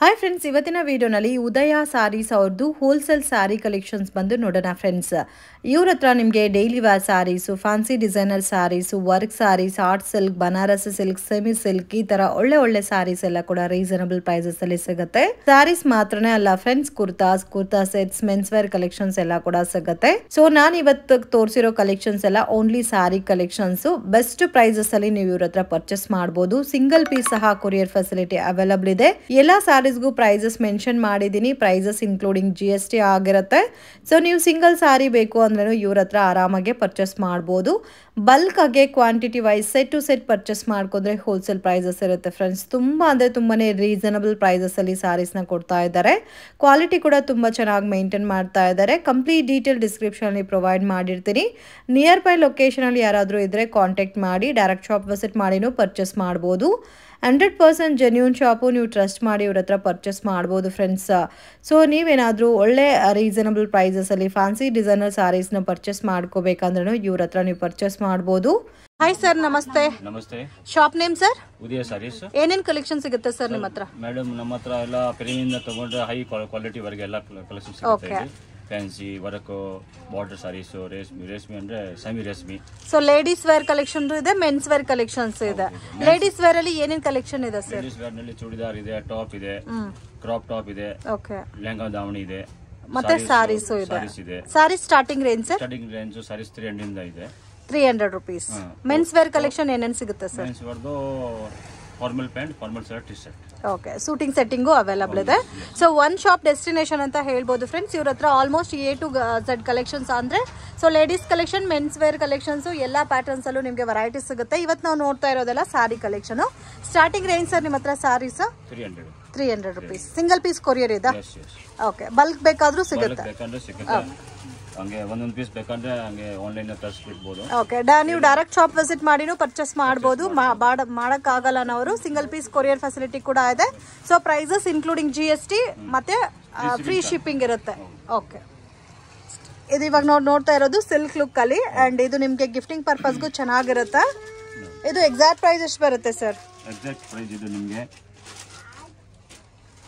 Hi friends ಇವತ್ತಿನ ವಿಡಿಯೋನಲ್ಲಿ ಉದಯ ಸಾರೀಸ್ ಅವ್ರದ್ದು ಹೋಲ್ಸೇಲ್ ಸ್ಯಾರಿ ಕಲೆಕ್ಷನ್ಸ್ ಬಂದು ನೋಡೋಣ ಫ್ರೆಂಡ್ಸ್ ಇವ್ರ ಹತ್ರ ನಿಮಗೆ daily wear sarees fancy designer sarees work sarees art silk Banaras silk semi silk ಈ ತರ ಒಳ್ಳೆ ಒಳ್ಳೆ ಸ್ಯಾರೀಸ್ ಎಲ್ಲ ಕೂಡ ರೀಸನಬಲ್ ಪ್ರೈಸಸ್ ಅಲ್ಲಿ ಸಿಗುತ್ತೆ. ಸ್ಯಾರೀಸ್ ಮಾತ್ರನೇ ಅಲ್ಲ friends kurtas kurta sets men's wear collections ಎಲ್ಲ ಕೂಡ ಸಿಗುತ್ತೆ. ಸೊ ನಾನು ಇವತ್ತು ತೋರಿಸಿರೋ ಕಲೆಕ್ಷನ್ಸ್ ಎಲ್ಲ only saree collections best prices ಅಲ್ಲಿ ನೀವು ಇವ್ರ ಹತ್ರ ಪರ್ಚೇಸ್ ಮಾಡಬಹುದು ಸಿಂಗಲ್ ಪೀಸ್ ಸಹ ಕೊರಿಯರ್ ಫೆಸಿಲಿಟಿ ಅವೈಲಬಲ್ ಇದೆ. ಎಲ್ಲ ಸ್ಯಾರೀಸ್ಗೂ ಪ್ರೈಸಸ್ ಮೆನ್ಷನ್ ಮಾಡಿದ್ದೀನಿ. Prices including G S T ಆಗಿರುತ್ತೆ. ಸೊ ನೀವು ಸಿಂಗಲ್ ಸ್ಯಾರಿ ಬೇಕು ಅಂದ್ರೂ ಇವ್ರ ಹತ್ರ ಆರಾಮಾಗೆ ಪರ್ಚೇಸ್ ಮಾಡ್ಬೋದು. ಬಲ್ಕ್ ಆಗಿ quantity wise set to set purchase ಮಾಡ್ಕೊಂಡ್ರೆ ಹೋಲ್ಸೇಲ್ ಪ್ರೈಸಸ್ ಇರುತ್ತೆ ಫ್ರೆಂಡ್ಸ್ ತುಂಬ ಅಂದರೆ ತುಂಬಾನೇ ರೀಸನಬಲ್ ಪ್ರೈಸಸ್ ಅಲ್ಲಿ ಸ್ಯಾರೀಸ್ನ ಕೊಡ್ತಾ ಇದ್ದಾರೆ ಕ್ವಾಲಿಟಿ ಕೂಡ ತುಂಬ ಚೆನ್ನಾಗಿ ಮೇಂಟೈನ್ ಮಾಡ್ತಾ ಇದ್ದಾರೆ ಕಂಪ್ಲೀಟ್ ಡೀಟೇಲ್ ಡಿಸ್ಕ್ರಿಪ್ಷನಲ್ಲಿ ಪ್ರೊವೈಡ್ ಮಾಡಿರ್ತೀನಿ. ನಿಯರ್ ಬೈ ಲೊಕೇಶನಲ್ಲಿ ಯಾರಾದರೂ ಇದ್ದರೆ ಕಾಂಟ್ಯಾಕ್ಟ್ ಮಾಡಿ ಡೈರೆಕ್ಟ್ ಶಾಪ್ ವಿಸಿಟ್ ಮಾಡಿನೂ ಪರ್ಚೇಸ್ ಮಾಡ್ಬೋದು. ಹಂಡ್ರೆಡ್ ಪರ್ಸೆಂಟ್ ಜೆನ್ಯೂನ್ ಶಾಪು ನೀವು ಟ್ರಸ್ಟ್ ಮಾಡಿ ಇವ್ರ ಹತ್ರ ಪರ್ಚೇಸ್ ಮಾಡ್ಬೋದು ಫ್ರೆಂಡ್ಸ್ ಸೊ ನೀವೇನಾದರೂ ಒಳ್ಳೆ ರೀಸನಬಲ್ ಪ್ರೈಸಸಲ್ಲಿ ಫ್ಯಾನ್ಸಿ ಡಿಸೈನರ್ ಸ್ಯಾರೀಸ್ನ ಪರ್ಚೇಸ್ ಮಾಡ್ಕೋಬೇಕಂದ್ರೂ ಇವ್ರ ಹತ್ರ ನೀವು ಪರ್ಚೇಸ್ ಮಾಡ್ಬೋದು. ಹಾಯ್ ಸರ್ ನಮಸ್ತೆ. ನಮಸ್ತೆ. Shop name sir Udaya Sarees ಏನೇನ್ ಕಲೆಕ್ಷನ್ ಸಿಗುತ್ತೆ ಸರ್ ನಿಮ್ಮ ಹತ್ರ? ಮೇಡಮ್ ನಮ್ಮ ಹತ್ರ ಎಲ್ಲ ಪ್ರೀಮಿಯಂ ತಗೊಂಡ್ರೆ ಹೈ ಕ್ವಾಲಿಟಿ ವರೆಗೆ ಎಲ್ಲ ಕಲೆಕ್ಷನ್ ಸಿಗುತ್ತೆ. ಫ್ಯಾನ್ಸಿ ವರಕು ಬಾರ್ಡರ್ ಸಾರೀಸು ರೇಷ್ಮಿ ರೇಷ್ಮಿ ಅಂದ್ರೆ ಸೆಮಿ ರೇಷ್ಮಿ. ಸೊ ಲೇಡೀಸ್ ವೇರ್ ಕಲೆಕ್ಷನ್ ಇದೆ ಮೆನ್ಸ್ ವೇರ್ ಕಲೆಕ್ಷನ್ಸ್ ಇದೆ. ಲೇಡೀಸ್ ವೇರ್ ಅಲ್ಲಿ ಏನೇನು ಕಲೆಕ್ಷನ್ ಇದೆ ಸರ್ ಲೇಡೀಸ್ ವೇರ್ನಲ್ಲಿ ಚೂಡಿದಾರ್ ಇದೆ ಟಾಪ್ ಇದೆ ಕ್ರಾಪ್ ಟಾಪ್ ಇದೆ ಓಕೆ ಲೆಹಂಗಾ ದಾವಣಿ ಇದೆ ಮತ್ತೆ ಸಾರೀಸ್ ಇದೆ. Sarees starting range sir starting range sarees three hundred ಇಂದ ಇದೆ. Three hundred rupees men's wear collection ಏನೇನು ಸಿಗುತ್ತೆ sir men's ವರ್ದು formal pant formal shirt T shirt okay suiting shirting available ಇದೆ ಸೊ ಒನ್ ಶಾಪ್ ಡೆಸ್ಟಿನೇಷನ್ ಅಂತ ಹೇಳ್ಬೋದು friends ಇವ್ರ ಹತ್ರ almost A to Z collections ಅಂದರೆ so ladies collection men's wear collections ಎಲ್ಲ ಪ್ಯಾಟರ್ನ್ಸಲ್ಲೂ ನಿಮಗೆ ವೆರೈಟೀಸ್ ಸಿಗುತ್ತೆ. ಇವತ್ತು ನಾವು ನೋಡ್ತಾ ಇರೋದೆಲ್ಲ saree collection starting range sir ನಿಮ್ಮ ಹತ್ರ sarees three hundred three hundred rupees single piece courier ಇದೆ? ಓಕೆ ಬಲ್ಕ್ ಬೇಕಾದರೂ ಸಿಗುತ್ತೆ. ಬೇಕಂದ್ರೆ ಸಿಗುತ್ತೆ. ಹಂಗೆ ಒಂದೊಂದು ಪೀಸ್ ಬೇಕಂದ್ರೆ ಹಂಗೆ ಆನ್ಲೈನ್ ತರಿಸ್ಬಿಡ್ಬೋದು. ಓಕೆ ಡಾ ನೀವು ಡೈರೆಕ್ಟ್ ಶಾಪ್ ವಿಸಿಟ್ ಮಾಡಿನೂ ಪರ್ಚೇಸ್ ಮಾಡ್ಬೋದು. ಮಾಡೋಕ್ಕಾಗಲ್ಲ ನಾವು ಸಿಂಗಲ್ ಪೀಸ್ ಕೊರಿಯರ್ ಫೆಸಿಲಿಟಿ ಕೂಡ ಇದೆ. So prices including G S T ಮತ್ತೆ ಫ್ರೀ ಶಿಪ್ಪಿಂಗ್ ಇರುತ್ತೆ. ಓಕೆ ಇದು ಇವಾಗ ನೋಡಿ ನೋಡ್ತಾ ಇರೋದು ಸಿಲ್ಕ್ ಲುಕ್ ಅಲ್ಲಿ ಅಂಡ್ ಇದು ನಿಮಗೆ ಗಿಫ್ಟಿಂಗ್ ಪರ್ಪಸ್ಗೂ ಚೆನ್ನಾಗಿರುತ್ತೆ. ಇದು ಎಕ್ಸಾಕ್ಟ್ ಪ್ರೈಸ್ ಎಷ್ಟು ಬರುತ್ತೆ ಸರ್ ಎಕ್ಸಾಕ್ಟ್ ಪ್ರೈಸ್ ಇದು ನಿಮಗೆ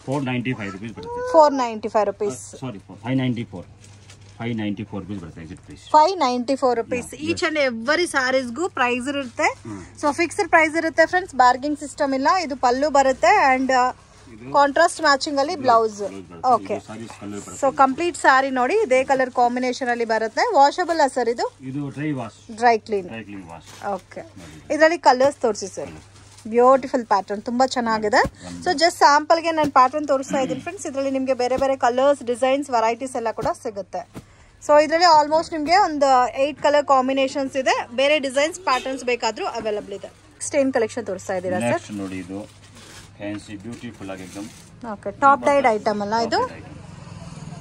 ಫೋರ್ ನೈಂಟಿ ಫೈವ್ ರುಪೀಸ್ ಬರುತ್ತೆ. Four ninety five rupees sorry five ninety four five ninety four rupees each and every ಸ್ಯಾರೀಸ್ಗೂ price ಇರುತ್ತೆ. ಸೊ ಫಿಕ್ಸ್ಡ್ ಪ್ರೈಸ್ ಇರುತ್ತೆ ಫ್ರೆಂಡ್ಸ್ ಬಾರ್ಗಿಂಗ್ ಸಿಸ್ಟಮ್ ಇಲ್ಲ. ಇದು ಪಲ್ಲು ಬರುತ್ತೆ ಅಂಡ್ ಕಾಂಟ್ರಾಸ್ಟ್ ಮ್ಯಾಚಿಂಗ್ ಅಲ್ಲಿ blouse okay so complete saree ನೋಡಿ. ಇದೇ colour combination ಅಲ್ಲಿ ಬರುತ್ತೆ. ವಾಷಬಲ್ ಸರ್ ಇದು? ಡ್ರೈ ಕ್ಲೀನ್ ಓಕೆ ಇದರಲ್ಲಿ ಕಲರ್ಸ್ ತೋರಿಸಿ ಸರ್ ಬ್ಯೂಟಿಫುಲ್ ಪ್ಯಾಟರ್ನ್ ತುಂಬಾ ಚೆನ್ನಾಗಿದೆ. ಸೊ ಜಸ್ಟ್ ಸ್ಯಾಂಪಲ್ಗೆ ನಾನು ಪ್ಯಾಟರ್ನ್ ತೋರಿಸ್ತಾ ಇದ್ದೀನಿ. ಫ್ರೆಂಡ್ಸ್ ಇದರಲ್ಲಿ ನಿಮಗೆ ಬೇರೆ ಬೇರೆ ಕಲರ್ಸ್ ಡಿಸೈನ್ಸ್ ವೆರೈಟೀಸ್ ಎಲ್ಲ ಕೂಡ ಸಿಗುತ್ತೆ. ಸೊ ಇದರಲ್ಲಿ ಆಲ್ಮೋಸ್ಟ್ ನಿಮಗೆ ಒಂದು ಏಯ್ಟ್ ಕಲರ್ ಕಾಂಬಿನೇಷನ್ಸ್ ಇದೆ. ಬೇರೆ ಡಿಸೈನ್ಸ್ ಪ್ಯಾಟರ್ನ್ಸ್ ಬೇಕಾದರೂ ಅವೈಲಬಲ್ ಇದೆ. ಸ್ಟೇನ್ ಕಲೆಕ್ಷನ್ ತೋರಿಸ್ತಾ ಇದ್ದೀರಾ ಸರ್ ನೋಡಿ ಇದು. ಫ್ಯಾನ್ಸಿ ಬ್ಯೂಟಿಫುಲ್ ಆಗಿ ಎಕ್ದಮ್ ಓಕೆ ಟಾಪ್ ಡೈಡ್ ಐಟಮ್ ಅಲ್ಲ ಇದು?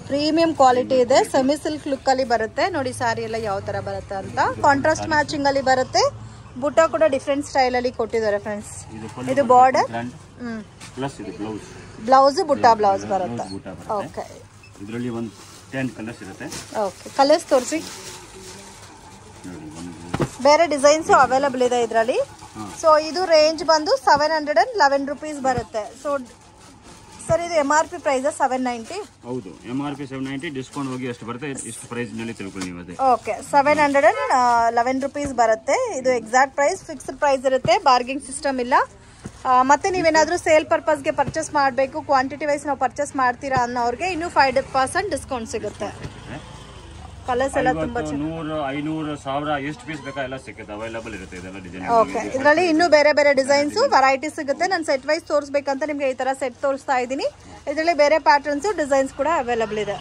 ಪ್ರೀಮಿಯಂ ಕ್ವಾಲಿಟಿ ಇದೆ. ಸೆಮಿ ಸಿಲ್ಕ್ ಲುಕ್ ಅಲ್ಲಿ ಬರುತ್ತೆ. ನೋಡಿ ಸಾರಿ ಎಲ್ಲ ಯಾವ ತರ ಬರುತ್ತೆ ಅಂತ. ಕಾಂಟ್ರಾಸ್ಟ್ ಮ್ಯಾಚಿಂಗ್ ಅಲ್ಲಿ ಬರುತ್ತೆ. ಬುಟ್ಟ ಕೂಡ ಡಿಫ್ರೆಂಟ್ ಸ್ಟೈಲ್ ಅಲ್ಲಿ ಕೊಟ್ಟಿದ್ದಾರೆ ಫ್ರೆಂಡ್ಸ್ ಇದು ಬಾರ್ಡರ್ ಪ್ಲಸ್ ಇದು ಬ್ಲೌಸ್ ಬ್ಲೌಸ್ ಬುಟ್ಟ ಬ್ಲೌಸ್ ಬರುತ್ತೆ? ಓಕೆ ಇದರಲ್ಲಿ ಒಂದು ಟೆನ್ ಕಲರ್ಸ್ ಇರುತ್ತೆ. ಓಕೆ ಕಲರ್ಸ್ ತೋರಿಸಿ. ಬೇರೆ ಡಿಸೈನ್ಸ್ ಅವೈಲಬಲ್ ಇದೆ ಇದರಲ್ಲಿ. ಸೊ ಇದು ರೇಂಜ್ ಬಂದು seven hundred and eleven rupees ಬರುತ್ತೆ. ಸೊ ಸರ್ ಇದು M R P price seven ninety ಹೌದು M R P seven ninety discount ಹೋಗಿ ಎಷ್ಟು ಬರುತ್ತೆ ಇಷ್ಟು ಪ್ರೈಸ್ನಲ್ಲಿ ತಿಳ್ಕೊಳ್ಳಿ ನೀವು ಅದೇ. Okay seven hundred and eleven rupees ಬರುತ್ತೆ. ಇದು ಎಕ್ಸಾಕ್ಟ್ ಪ್ರೈಸ್ ಫಿಕ್ಸ್ಡ್ ಪ್ರೈಸ್ ಇರುತ್ತೆ ಬಾರ್ಗಿಂಗ್ ಸಿಸ್ಟಮ್ ಇಲ್ಲ. ಮತ್ತೆ ನೀವೇನಾದರೂ ಸೇಲ್ ಪರ್ಪಸ್ಗೆ ಪರ್ಚೇಸ್ ಮಾಡಬೇಕು ಕ್ವಾಂಟಿಟಿ ವೈಸ್ ನಾವು ಪರ್ಚೇಸ್ ಮಾಡ್ತೀರಾ ಅನ್ನೋರಿಗೆ ಇನ್ನೂ ಫೈವ್ ಪರ್ಸೆಂಟ್ ಡಿಸ್ಕೌಂಟ್ ಸಿಗುತ್ತೆ. ಕಲರ್ಸ್ ಎಲ್ಲ ತುಂಬಾ ನೂರು ಐನೂರು ಸಾವಿರ ಎಷ್ಟು ಪೀಸ್ ಬೇಕಾ? ಎಲ್ಲ ಸಿಗುತ್ತೆ ಅವೈಲಬಲ್ ಇರುತ್ತೆ ಇದೆಲ್ಲ ಡಿಸೈನ್ ಓಕೆ ಇದರಲ್ಲಿ ಇನ್ನೂ ಬೇರೆ ಬೇರೆ ಡಿಸೈನ್ಸ್ ವೆರೈಟಿ ಸಿಗುತ್ತೆ. ನಾನು ಸೆಟ್ ವೈಸ್ ತೋರಿಸ್ಬೇಕಂತ ನಿಮಗೆ ಈ ತರ ಸೆಟ್ ತೋರಿಸ್ತಾ ಇದ್ದೀನಿ. ಇದರಲ್ಲಿ ಬೇರೆ ಪ್ಯಾಟರ್ನ್ಸ್ ಡಿಸೈನ್ಸ್ ಕೂಡ ಅವೈಲಬಲ್ ಇದೆ.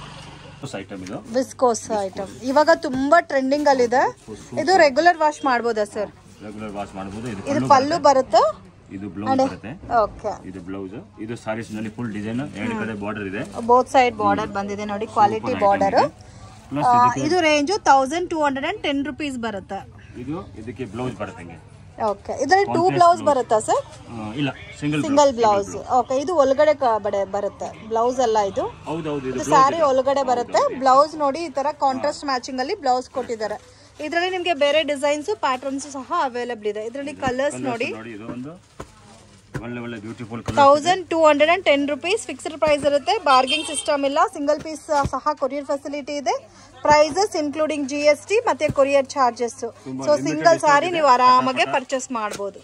ಇದು? ವಿಸ್ಕೋಸ್ ಐಟಮ್ ಇವಾಗ ತುಂಬಾ ಟ್ರೆಂಡಿಂಗ್ ಅಲ್ಲಿದೆ ಇದು. ರೆಗ್ಯುಲರ್ ವಾಶ್ ಮಾಡ್ಬೋದಾ ಸರ್ ರೆಗ್ಯುಲರ್ ವಾಶ್ ಮಾಡಬಹುದು ಇದು ಇದು ಪಲ್ಲು ಬರುತ್ತೆ. ಇದು ಬ್ಲೌಸ್ ಬರುತ್ತೆ. ಓಕೆ ಇದು ಬ್ಲೌಸ್ ಇದು ಸಾರೀಸ್ನಲ್ಲಿ ಫುಲ್ ಡಿಸೈನ್ ಎರಡು ಕಡೆ ಬಾರ್ಡರ್ ಇದೆ. ಬೋತ್ ಸೈಡ್ ಬಾರ್ಡರ್ ಬಂದಿದೆ ನೋಡಿ ಕ್ವಾಲಿಟಿ ಬಾರ್ಡರ್ ಇದು range thousand two hundred and ten rupees ಬರುತ್ತೆ. ಇದು ಇದಕ್ಕೆ ಬ್ಲೌಸ್ ಬರುತ್ತೆ ಓಕೆ ಇದರಲ್ಲಿ ಟೂ ಬ್ಲೌಸ್ ಬರುತ್ತಾ ಸರ್ ಇಲ್ಲ ಸಿಂಗಲ್ ಸಿಂಗಲ್ ಬ್ಲೌಸ್ ಓಕೆ ಇದು ಒಳಗಡೆ ಬಡೆ ಬರುತ್ತೆ. ಬ್ಲೌಸ್ ಅಲ್ಲ ಇದು. ಸ್ಯಾರಿ ಒಳಗಡೆ ಬರುತ್ತೆ. ಬ್ಲೌಸ್ ನೋಡಿ ಈ ತರ ಕಾಂಟ್ರಾಸ್ಟ್ ಮ್ಯಾಚಿಂಗ್ ಅಲ್ಲಿ ಬ್ಲೌಸ್ ಕೊಟ್ಟಿದ್ದಾರೆ. ಇದರಲ್ಲಿ ನಿಮಗೆ ಬೇರೆ ಡಿಸೈನ್ಸ್ ಪ್ಯಾಟರ್ನ್ಸ್ ಸಹ ಅವೈಲಬಲ್ ಇದೆ. ಇದರಲ್ಲಿ ಕಲರ್ಸ್ ನೋಡಿ. ಒಳ್ಳೆ ಒಳ್ಳೆ beautiful thousand two hundred and ten rupees fixed price ಇರುತ್ತೆ. ಬಾರ್ಗಿಂಗ್ ಸಿಸ್ಟಮ್ ಇಲ್ಲ. ಸಿಂಗಲ್ ಪೀಸ್ ಸಹ ಕೊರಿಯರ್ ಫೆಸಿಲಿಟಿ ಇದೆ. Prices including G S T ಮತ್ತೆ courier charges so single saree ನೀವು ಆರಾಮಾಗಿ ಪರ್ಚೇಸ್ ಮಾಡ್ಬೋದು.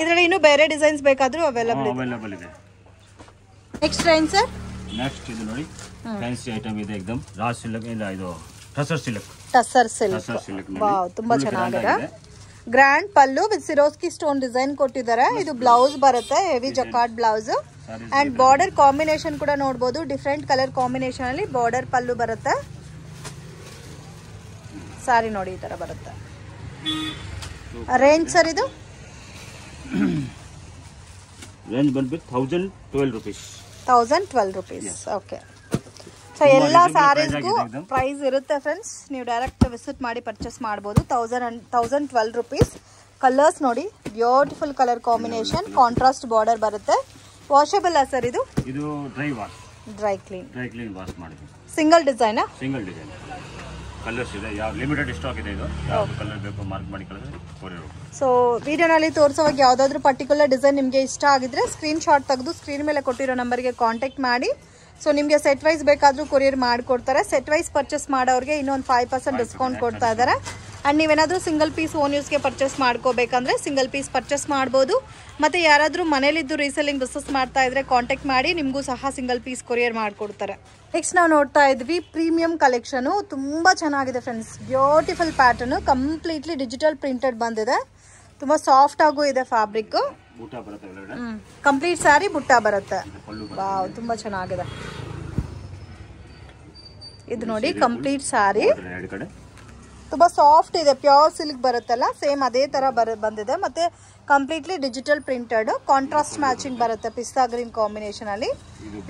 ಇದರಲ್ಲಿ ಇನ್ನು ಬೇರೆ ಡಿಸೈನ್ಸ್ ಬೇಕಾದ್ರೂ ಅವೈಲಬಲ್ ಇದೆ. ಅವೈಲೇಬಲ್ ಇದೆ. ನೆಕ್ಸ್ಟ್ ಟ್ರೈನ್ ಸರ್ ನೆಕ್ಸ್ಟ್ ಇದು ನೋಡಿ. ಫ್ಯಾನ್ಸಿ ಐಟಮ್ ಇದೆ ಎಕ್ದಮ್. ರಾ ಸಿಲ್ಕ್ ಇಲ್ಲ ಇದು tussar silk tussar silk tussar silk wow ತುಂಬಾ ಚೆನ್ನಾಗಿದೆ. Grand pallu with Swarovski stone design ಕೊಟ್ಟಿದ್ದಾರೆ. ಇದು ಬ್ಲೌಸ್ ಬರುತ್ತೆ heavy jacquard blouse and border combination ಕೂಡ ನೋಡಬಹುದು ಡಿಫ್ರೆಂಟ್ ಕಲರ್ ಕಾಂಬಿನೇಷನ್ ಅಲ್ಲಿ ಬಾರ್ಡರ್ ಪಲ್ಲು ಬರುತ್ತೆ. ಸಾರಿ ನೋಡಿ ಈ ತರ ಬರುತ್ತೆ. ರೇಂಜ್ ಸರ್ ಇದು? ರೇಂಜ್ ಬಂದ್ಬಿಟ್ಟು thousand twelve rupees thousand twelve rupees okay so ಎಲ್ಲ ಇದು. ಪ್ರೈಸ್ ಇರುತ್ತೆ ಫ್ರೆಂಡ್ಸ್ ನೀವು ಡೈರೆಕ್ಟ್ ವಿಸಿಟ್ ಮಾಡಿ ಪರ್ಚೇಸ್ ಮಾಡ್ಬೋದು. Thousand and thousand twelve rupees colours ನೋಡಿ beautiful colour combination contrast border ಬರುತ್ತೆ. ವಾಷಬಲ್ ಸರ್ ಇದು? ಇದು dry wash dry clean dry clean wash ಮಾಡಿದ್ವಿ single design single design colours ಇದೆ. ಯಾವ ಲಿಮಿಟೆಡ್ ಸ್ಟಾಕ್ ಇದೆ ಇದು. ಯಾವ ಕಲರ್ ಬೇಕು ಮಾರ್ಕ್ ಮಾಡಿ ಕಳಿದ್ರೆ ಸೊ ವಿಡಿಯೋನಲ್ಲಿ ತೋರಿಸೋವಾಗ ಯಾವುದಾದ್ರೂ ಪರ್ಟಿಕ್ಯುಲರ್ ಡಿಸೈನ್ ನಿಮಗೆ ಇಷ್ಟ ಆಗಿದ್ರೆ ಸ್ಕ್ರೀನ್ ಶಾಟ್ ತೆಗೆದು ಸ್ಕ್ರೀನ್ ಮೇಲೆ ಕೊಟ್ಟಿರೋ ನಂಬರ್ಗೆ ಕಾಂಟ್ಯಾಕ್ಟ್ ಮಾಡಿ. ಸೊ ನಿಮಗೆ ಸೆಟ್ ವೈಸ್ ಬೇಕಾದರೂ ಕೊರಿಯರ್ ಮಾಡಿಕೊಡ್ತಾರೆ. ಸೆಟ್ ವೈಸ್ ಪರ್ಚೇಸ್ ಮಾಡೋರಿಗೆ ಇನ್ನೊಂದು ಫೈವ್ ಪರ್ಸೆಂಟ್ ಡಿಸ್ಕೌಂಟ್ ಕೊಡ್ತಾ ಇದ್ದಾರೆ ಆ್ಯಂಡ್ ನೀವೇನಾದರೂ ಸಿಂಗಲ್ ಪೀಸ್ ಓನ್ ಯೂಸ್ಗೆ ಪರ್ಚೇಸ್ ಮಾಡ್ಕೋಬೇಕಂದ್ರೆ ಸಿಂಗಲ್ ಪೀಸ್ ಪರ್ಚೇಸ್ ಮಾಡ್ಬೋದು. ಮತ್ತು ಯಾರಾದರೂ ಮನೇಲಿದ್ದು ರೀಸೆಲ್ಲಿಂಗ್ ಬಿಸ್ನೆಸ್ ಮಾಡ್ತಾ ಇದ್ರೆ ಕಾಂಟ್ಯಾಕ್ಟ್ ಮಾಡಿ ನಿಮಗೂ ಸಹ ಸಿಂಗಲ್ ಪೀಸ್ ಕೊರಿಯರ್ ಮಾಡಿಕೊಡ್ತಾರೆ. ನೆಕ್ಸ್ಟ್ ನಾವು ನೋಡ್ತಾ ಇದ್ವಿ ಪ್ರೀಮಿಯಂ ಕಲೆಕ್ಷನು ತುಂಬ ಚೆನ್ನಾಗಿದೆ friends beautiful pattern completely digital printed ಬಂದಿದೆ. ತುಂಬ ಸಾಫ್ಟಾಗೂ ಆಗೂ ಇದೆ ಫ್ಯಾಬ್ರಿಕ್ ಊಟ ಬರುತ್ತೆ ಒಳಗಡೆ. ಕಂಪ್ಲೀಟ್ ಸಾರಿ ಬುಟ್ಟ ಬರುತ್ತೆ. ತುಂಬಾ ವಾವ್ ತುಂಬ ಚೆನ್ನಾಗಿದೆ. ಇದು ನೋಡಿ ಕಂಪ್ಲೀಟ್ ಸಾರಿ. ತುಂಬಾ ತುಂಬ ಸಾಫ್ಟ್ ಇದೆ ಪ್ಯೂರ್ ಸಿಲ್ಕ್ ಬರುತ್ತಲ್ಲ ಸೇಮ್ ಅದೇ ತರ ಬರ ಬಂದಿದೆ. ಮತ್ತೆ completely digital printed contrast matching ಬರುತ್ತೆ ಪಿಸ್ತಾ ಗ್ರೀನ್ ಕಾಂಬಿನೇಷನ್ ಅಲ್ಲಿ.